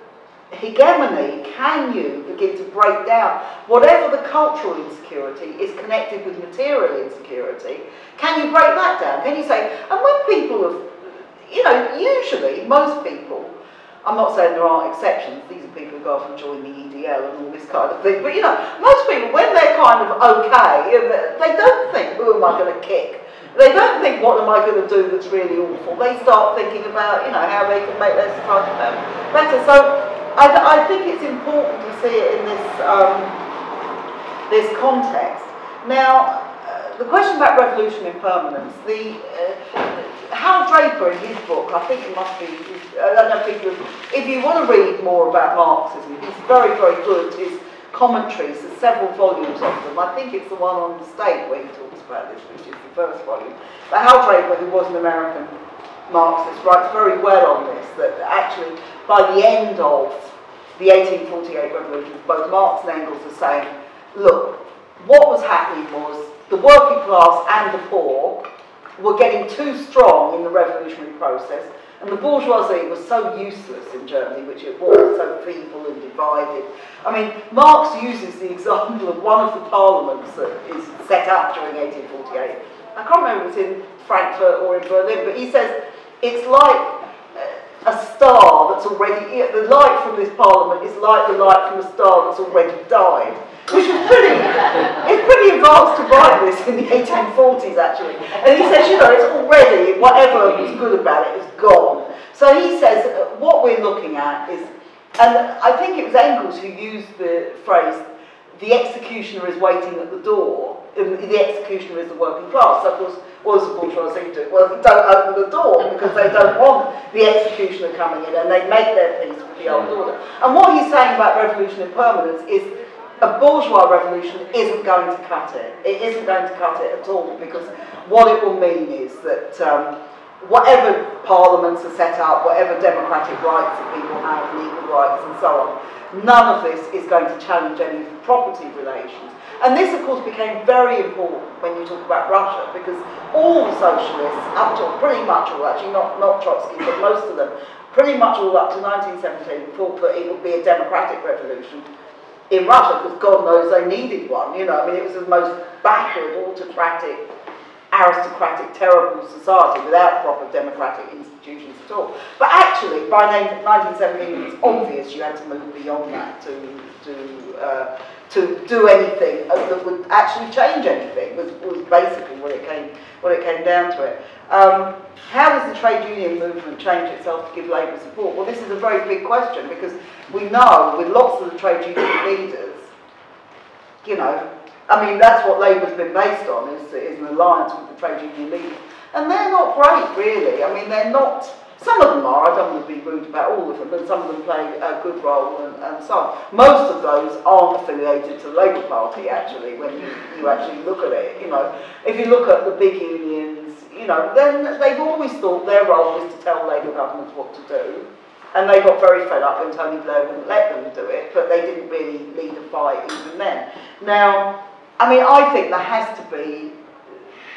hegemony, can you begin to break down whatever the cultural insecurity is connected with material insecurity? Can you break that down? Can you say, and when people have, you know, usually most people I'm not saying there aren't exceptions. These are people who go off and join the EDL and all this kind of thing. But you know, most people, when they're kind of okay, they don't think, who am I going to kick? They don't think, what am I going to do that's really awful? They start thinking about, you know, how they can make their society better. So I, I think it's important to see it in this, um, this context. Now, the question about revolution in permanence, the, uh, Hal Draper in his book, I think it must be, I don't think if you, if you want to read more about Marxism, he's very, very good. His commentaries, there's several volumes of them. I think it's the one on the state where he talks about this, which is the first volume. But Hal Draper, who was an American Marxist, writes very well on this, that actually by the end of the 1848 revolution, both Marx and Engels are saying, look, what was happening was the working class and the poor were getting too strong in the revolutionary process. And the bourgeoisie was so useless in Germany, which it was, so feeble and divided. I mean, Marx uses the example of one of the parliaments that is set up during 1848. I can't remember if it's in Frankfurt or in Berlin, but he says it's like a star that's already, the light from this parliament is like the light from a star that's already died. Which is pretty, it's pretty advanced to write this in the 1840s actually. And he says, you know, it's already, whatever was good about it is gone. So he says, uh, what we're looking at is, and I think it was Engels who used the phrase, the executioner is waiting at the door. The executioner is the working class. So of course, what does the bourgeoisie do? Well, they don't open the door because they don't want the executioner coming in and they make their peace with the old order. And what he's saying about revolution in permanence is a bourgeois revolution isn't going to cut it. It isn't going to cut it at all because what it will mean is that um, whatever parliaments are set up, whatever democratic rights that people have, legal rights and so on, none of this is going to challenge any property relations. And this, of course, became very important when you talk about Russia because all socialists, up to pretty much all, actually not, not Trotsky, but most of them, pretty much all up to 1917, thought that it would be a democratic revolution in Russia because God knows they needed one. You know, I mean, it was the most backward, autocratic, aristocratic, terrible society without proper democratic institutions at all. But actually, by 1917, it's obvious you had to move beyond that to to uh, to do anything that would actually change anything. Was, was basically what it came what it came down to it. Um, how does the trade union movement change itself to give Labour support? Well, this is a very big question because we know with lots of the trade union leaders, you know, I mean, that's what Labour's been based on, is, is an alliance with the trade union leaders. And they're not great, really. I mean, they're not, some of them are, I don't want to be rude about all of them, but some of them play a good role and, and so on. Most of those aren't affiliated to the Labour Party, actually, when you, you actually look at it. You know, if you look at the big unions, you know, then they've always thought their role is to tell Labour governments what to do. And they got very fed up when Tony Blair wouldn't let them do it, but they didn't really lead a fight even then. Now, I mean, I think there has to be,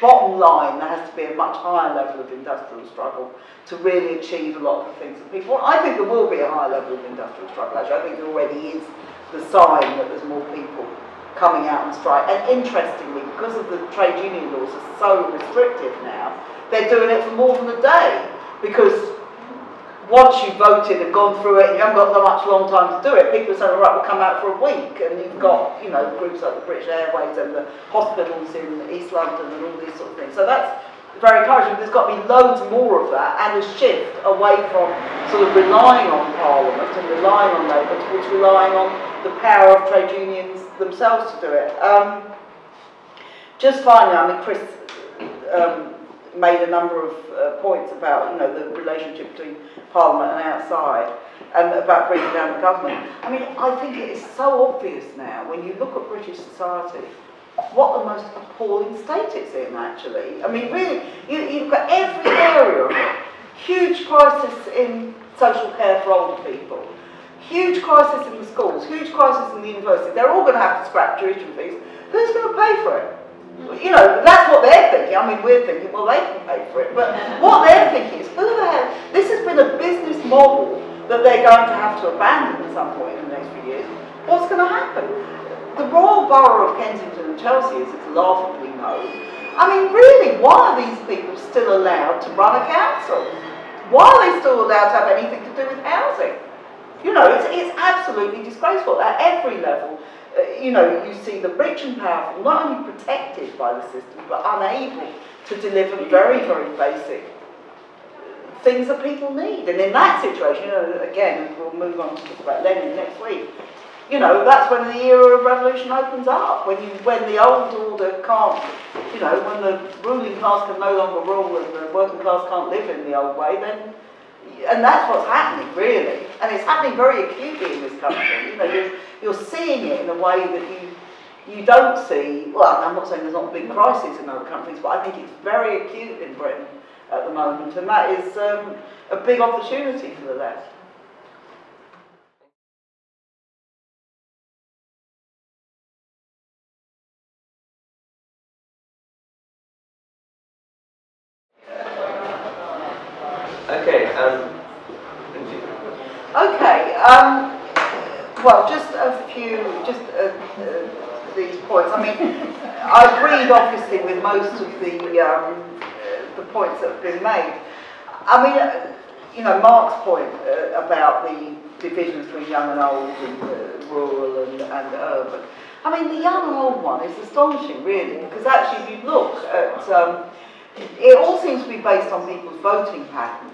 bottom line, there has to be a much higher level of industrial struggle to really achieve a lot of the things that people want. I think there will be a higher level of industrial struggle, actually. I think there already is the sign that there's more people coming out and strike. And interestingly, because of the trade union laws are so restrictive now, they're doing it for more than a day. Because once you've voted and gone through it, you haven't got that much long time to do it, people are saying, right, we'll come out for a week. And you've got, you know, groups like the British Airways and the hospitals in East London and all these sort of things. So that's very encouraging. There's got to be loads more of that and a shift away from sort of relying on Parliament and relying on Labour towards relying on the power of trade unions themselves to do it. Um, just finally, I mean, Chris um, made a number of uh, points about, you know, the relationship between Parliament and outside, and about bringing down the government. I mean, I think it is so obvious now when you look at British society what the most appalling state it's in, actually. I mean, really, you, you've got every area of it. Huge crisis in social care for older people. Huge crisis in the schools, huge crisis in the university. They're all going to have to scrap tuition fees. Who's going to pay for it? You know, that's what they're thinking. I mean, we're thinking, well, they can pay for it. But what they're thinking is, who the hell? This has been a business model that they're going to have to abandon at some point in the next few years. What's going to happen? The Royal Borough of Kensington and Chelsea, is it's laughably known, I mean, really, why are these people still allowed to run a council? Why are they still allowed to have anything to do with housing? You know, it's, it's absolutely disgraceful at every level. Uh, you know, you see the rich and powerful not only protected by the system, but unable to deliver very, very basic things that people need. And in that situation, you know, again, we'll move on to talk about Lenin next week, you know, that's when the era of revolution opens up. When you, when the old order can't, you know, when the ruling class can no longer rule and the working class can't live in the old way, then, and that's what's happening really, and it's happening very acutely in this country. You know, you're, you're seeing it in a way that you you don't see. Well, I'm not saying there's not big crises in other countries, but I think it's very acute in Britain at the moment, and that is um, a big opportunity for the left.
Okay, um, Lindsey.
Okay, um, well, just a few, just uh, uh, these points. I mean, I agreed obviously with most of the um, the points that have been made. I mean, uh, you know, Mark's point uh, about the division between young and old and uh, rural and, and urban. I mean, the young and old one is astonishing, really, because actually, if you look at, um, it all seems to be based on people's voting patterns.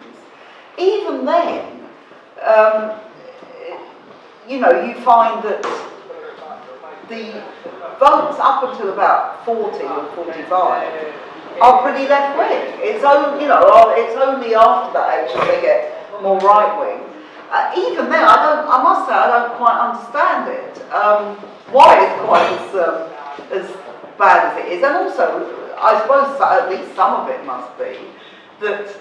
Even then, um, you know, you find that the votes up until about 40 or 45 are pretty left wing. It's only, you know, it's only after that age that they get more right wing. Uh, even then, I don't. I must say, I don't quite understand it. Um, why it's quite as um, as bad as it is, and also, I suppose at least some of it must be that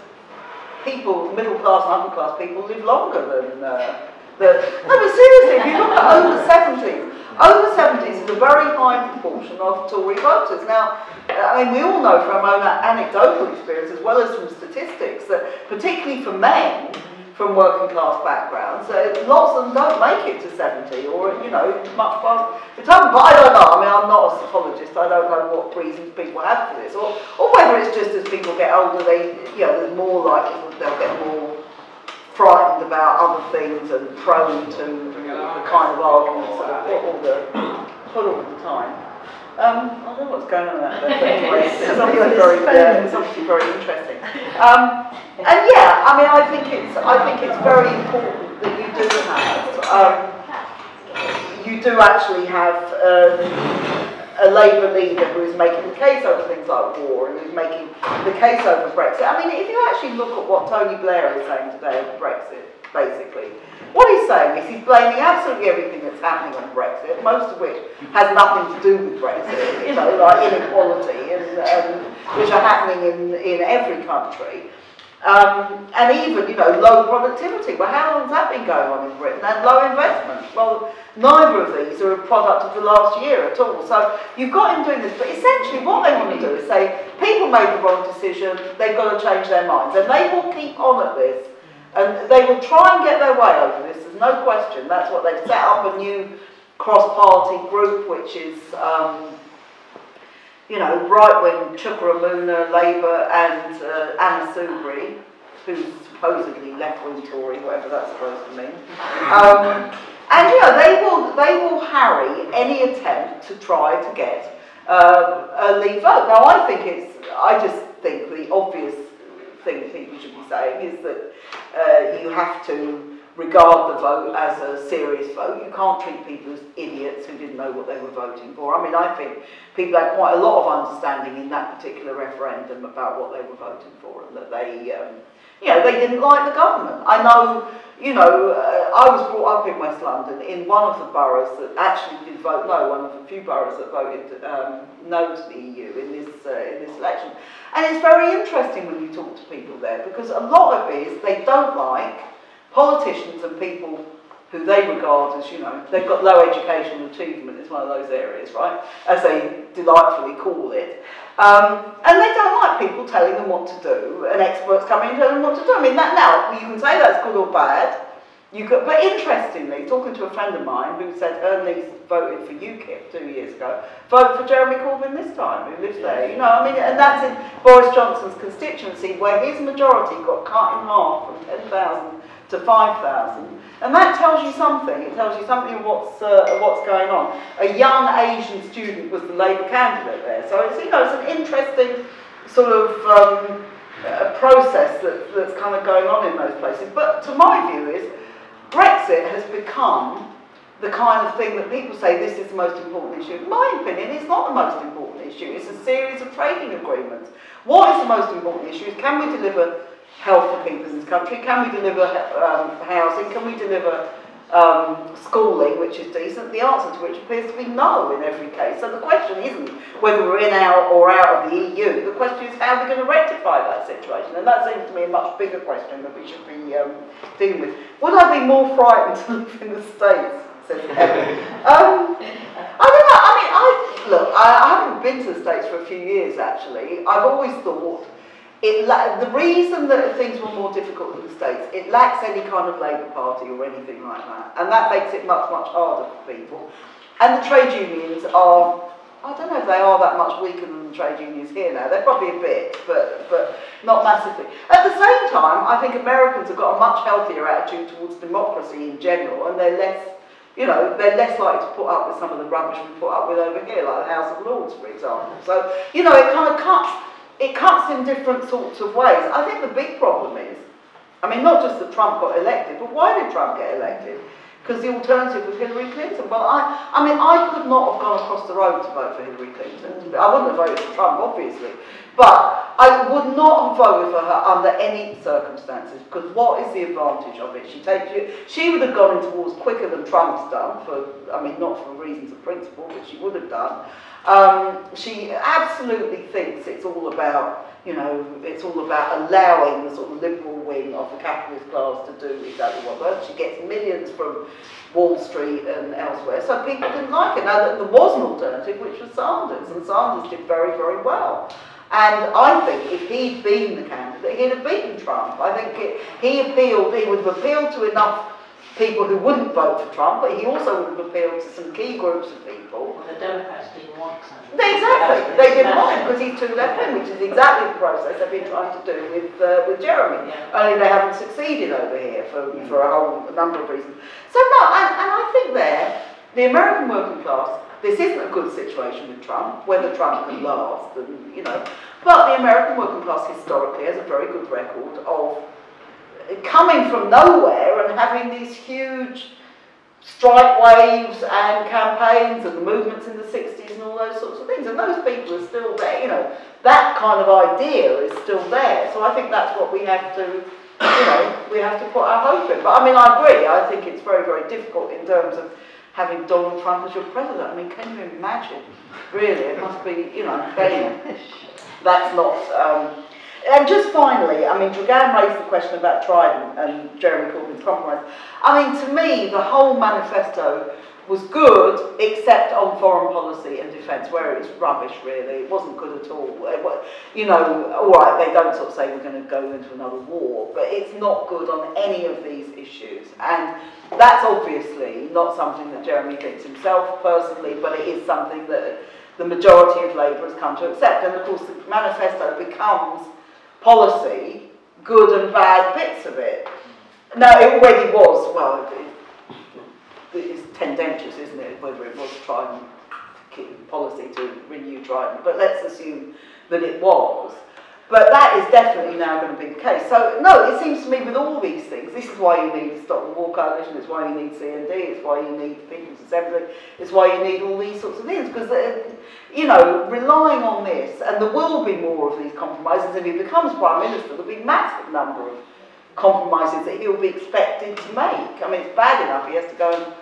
people, middle class and upper class people, live longer than. Uh, the, no, but seriously, if you look at over 70s, over 70s is a very high proportion of Tory voters. Now, I mean, we all know from our own anecdotal experience as well as from statistics that particularly for men, from working class backgrounds. Uh, lots of them don't make it to 70 or, you know, much past retirement. But I don't know. I mean, I'm not a psychologist. I don't know what reasons people have for this. Or, or whether it's just as people get older, they, you know, there's more likely they'll get more frightened about other things and prone to the kind of arguments that are put all the, put all the time. Um, I don't know what's going on there, but anyway, it's obviously very, yeah, it's obviously very interesting. Um, and yeah, I mean, I think it's, I think it's very important that you do have, um, you do actually have uh, a Labour leader who is making the case over things like war and who's making the case over Brexit. I mean, if you actually look at what Tony Blair is saying today over Brexit, basically, what he's saying is he's blaming absolutely everything that's happening on Brexit, most of which has nothing to do with Brexit, you know, like inequality, and, and which are happening in, in every country. Um, and even, you know, low productivity. Well, how long has that been going on in Britain? And low investment. Well, neither of these are a product of the last year at all. So you've got him doing this. But essentially what they want to do is say, people made the wrong decision, they've got to change their minds. And they will keep on at this and they will try and get their way over this, there's no question. That's what they've set up a new cross-party group, which is, um, you know, right-wing Chuka Umunna, Labour, and uh, Anna Soubry, who's supposedly left-wing Tory, whatever that's supposed to mean. Um, and, you know, they will, they will harry any attempt to try to get uh, a Leave vote. Now, I think it's, I just think the obvious thing people should be saying is that uh, you have to regard the vote as a serious vote. You can't treat people as idiots who didn't know what they were voting for. I mean, I think people had quite a lot of understanding in that particular referendum about what they were voting for and that they, um, you know, they didn't like the government. I know, you know, uh, I was brought up in West London in one of the boroughs that actually did vote no, one of the few boroughs that voted um, no to the EU in this, uh, in this election. And it's very interesting when you talk to people there because a lot of it is they don't like politicians and people who they regard as, you know, they've got low educational achievement, it's one of those areas, right, as they delightfully call it. Um, and they don't like people telling them what to do, and experts coming and telling them what to do. I mean, that now, you can say that's good or bad, you could, but interestingly, talking to a friend of mine who said her niece voted for UKIP two years ago, vote for Jeremy Corbyn this time, who lives there. You know, I mean, and that's in Boris Johnson's constituency, where his majority got cut in half from 10,000 to 5,000. And that tells you something. It tells you something of what's, uh, what's going on. A young Asian student was the Labour candidate there. So it's, you know, it's an interesting sort of um, uh, process that, that's kind of going on in those places. But to my view is, Brexit has become the kind of thing that people say this is the most important issue. In my opinion, it's not the most important issue. It's a series of trading agreements. What is the most important issue is can we deliver health for people in this country? Can we deliver um, housing? Can we deliver um, schooling, which is decent? The answer to which appears to be no in every case. So the question isn't whether we're in out or out of the EU. The question is how are we're going to rectify that situation. And that seems to me a much bigger question that we should be um, dealing with. Would I be more frightened to live in the States? Says um, I don't know. I mean, I look. I, I haven't been to the States for a few years. Actually, I've always thought it the reason that things were more difficult in the States, it lacks any kind of Labour Party or anything like that. And that makes it much, much harder for people. And the trade unions are, I don't know if they are that much weaker than the trade unions here now. They're probably a bit, but, but not massively. At the same time, I think Americans have got a much healthier attitude towards democracy in general, and they're less you know, they're less likely to put up with some of the rubbish we put up with over here, like the House of Lords, for example. So, you know, it kind of cuts, it cuts in different sorts of ways. I think the big problem is, I mean, not just that Trump got elected, but why did Trump get elected? Because the alternative was Hillary Clinton. Well, I, I mean, I could not have gone across the road to vote for Hillary Clinton. I wouldn't have voted for Trump, obviously. But I would not vote for her under any circumstances because what is the advantage of it? She takes you. She would have gone into wars quicker than Trump's done. For I mean, not for reasons of principle, but she would have done. Um, she absolutely thinks it's all about, you know, it's all about allowing the sort of liberal wing of the capitalist class to do exactly what want. She gets millions from Wall Street and elsewhere, so people didn't like it. Now, there was an alternative, which was Sanders, and Sanders did very, very well. And I think if he'd been the candidate, he'd have beaten Trump. I think it, he appealed, he would have appealed to enough people who wouldn't vote for Trump, but he also would have appealed to some key groups of people.
Well, the Democrats didn't want something.
Exactly, they didn't want him because he's too left wing, which is exactly the process they've been trying to do with uh, with Jeremy.
Yeah.
Only they haven't succeeded over here for, for a whole number of reasons. So no, and, and I think there, the American working class this isn't a good situation with Trump, whether Trump can last, and, you know. But the American working class historically has a very good record of coming from nowhere and having these huge strike waves and campaigns and the movements in the 60s and all those sorts of things. And those people are still there, you know. That kind of idea is still there. So I think that's what we have to, you know, we have to put our hope in. But I mean, I agree. I think it's very, very difficult in terms of having Donald Trump as your president. I mean, can you imagine? Really, it must be, you know, that's not. Um, and just finally, I mean, Dragan raised the question about Trident and Jeremy Corbyn's compromise. I mean, to me, the whole manifesto was good, except on foreign policy and defence, where it was rubbish, really. It wasn't good at all. You know, all right, they don't sort of say we're going to go into another war, but it's not good on any of these issues. And that's obviously not something that Jeremy thinks himself personally, but it is something that the majority of Labour has come to accept. And of course, the manifesto becomes policy, good and bad bits of it. Now, it already was, well, it, it's tendentious, isn't it, whether it was Trident policy to renew Trident, but let's assume that it was. But that is definitely now going to be the case. So, no, it seems to me with all these things, this is why you need the Stop the War Coalition, it's why you need CND, it's why you need People's Assembly, it's why you need all these sorts of things, because, uh, you know, relying on this, and there will be more of these compromises, if he becomes Prime Minister, there'll be a massive number of compromises that he'll be expected to make. I mean, it's bad enough he has to go and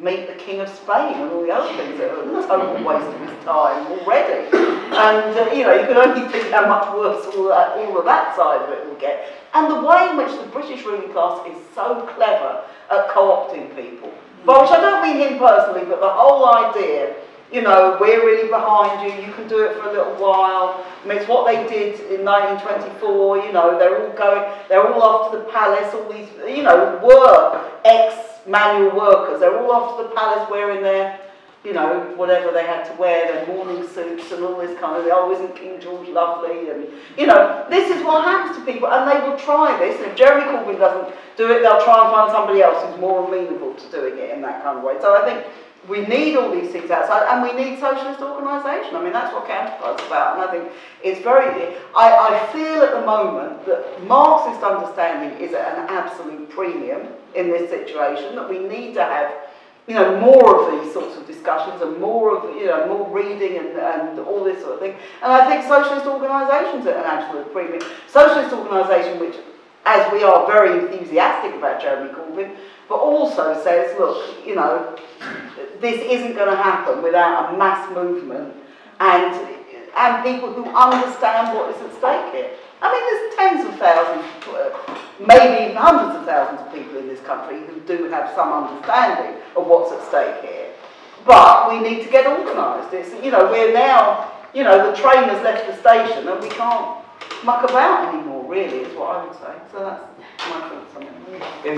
meet the King of Spain and all the other things that are a total waste of his time already. And, uh, you know, you can only think how much worse all, that, all of that side of it will get. And the way in which the British ruling class is so clever at co-opting people. But which I don't mean him personally, but the whole idea you know, we're really behind you, you can do it for a little while. I mean, it's what they did in 1924, you know, they're all going, they're all off to the palace, all these, you know, were ex-manual workers, they're all off to the palace wearing their, you know, whatever they had to wear, their morning suits and all this kind of, oh, isn't King George lovely? And, you know, this is what happens to people, and they will try this, and if Jeremy Corbyn doesn't do it, they'll try and find somebody else who's more amenable to doing it in that kind of way. So I think we need all these things outside and we need socialist organisation. I mean, that's what Counterfire's about. And I think it's very, I, I feel at the moment that Marxist understanding is at an absolute premium in this situation, that we need to have, you know, more of these sorts of discussions and more of, you know, more reading and, and all this sort of thing. And I think socialist organisations are an absolute premium. Socialist organisation which, as we are very enthusiastic about Jeremy Corbyn, but also says, look, you know, this isn't going to happen without a mass movement and, and people who understand what is at stake here. I mean, there's tens of thousands, maybe even hundreds of thousands of people in this country who do have some understanding of what's at stake here. But we need to get organised. You know, we're now, you know, the train has left the station and we can't muck about anymore, really, is what I would say. So that's my thoughts on it.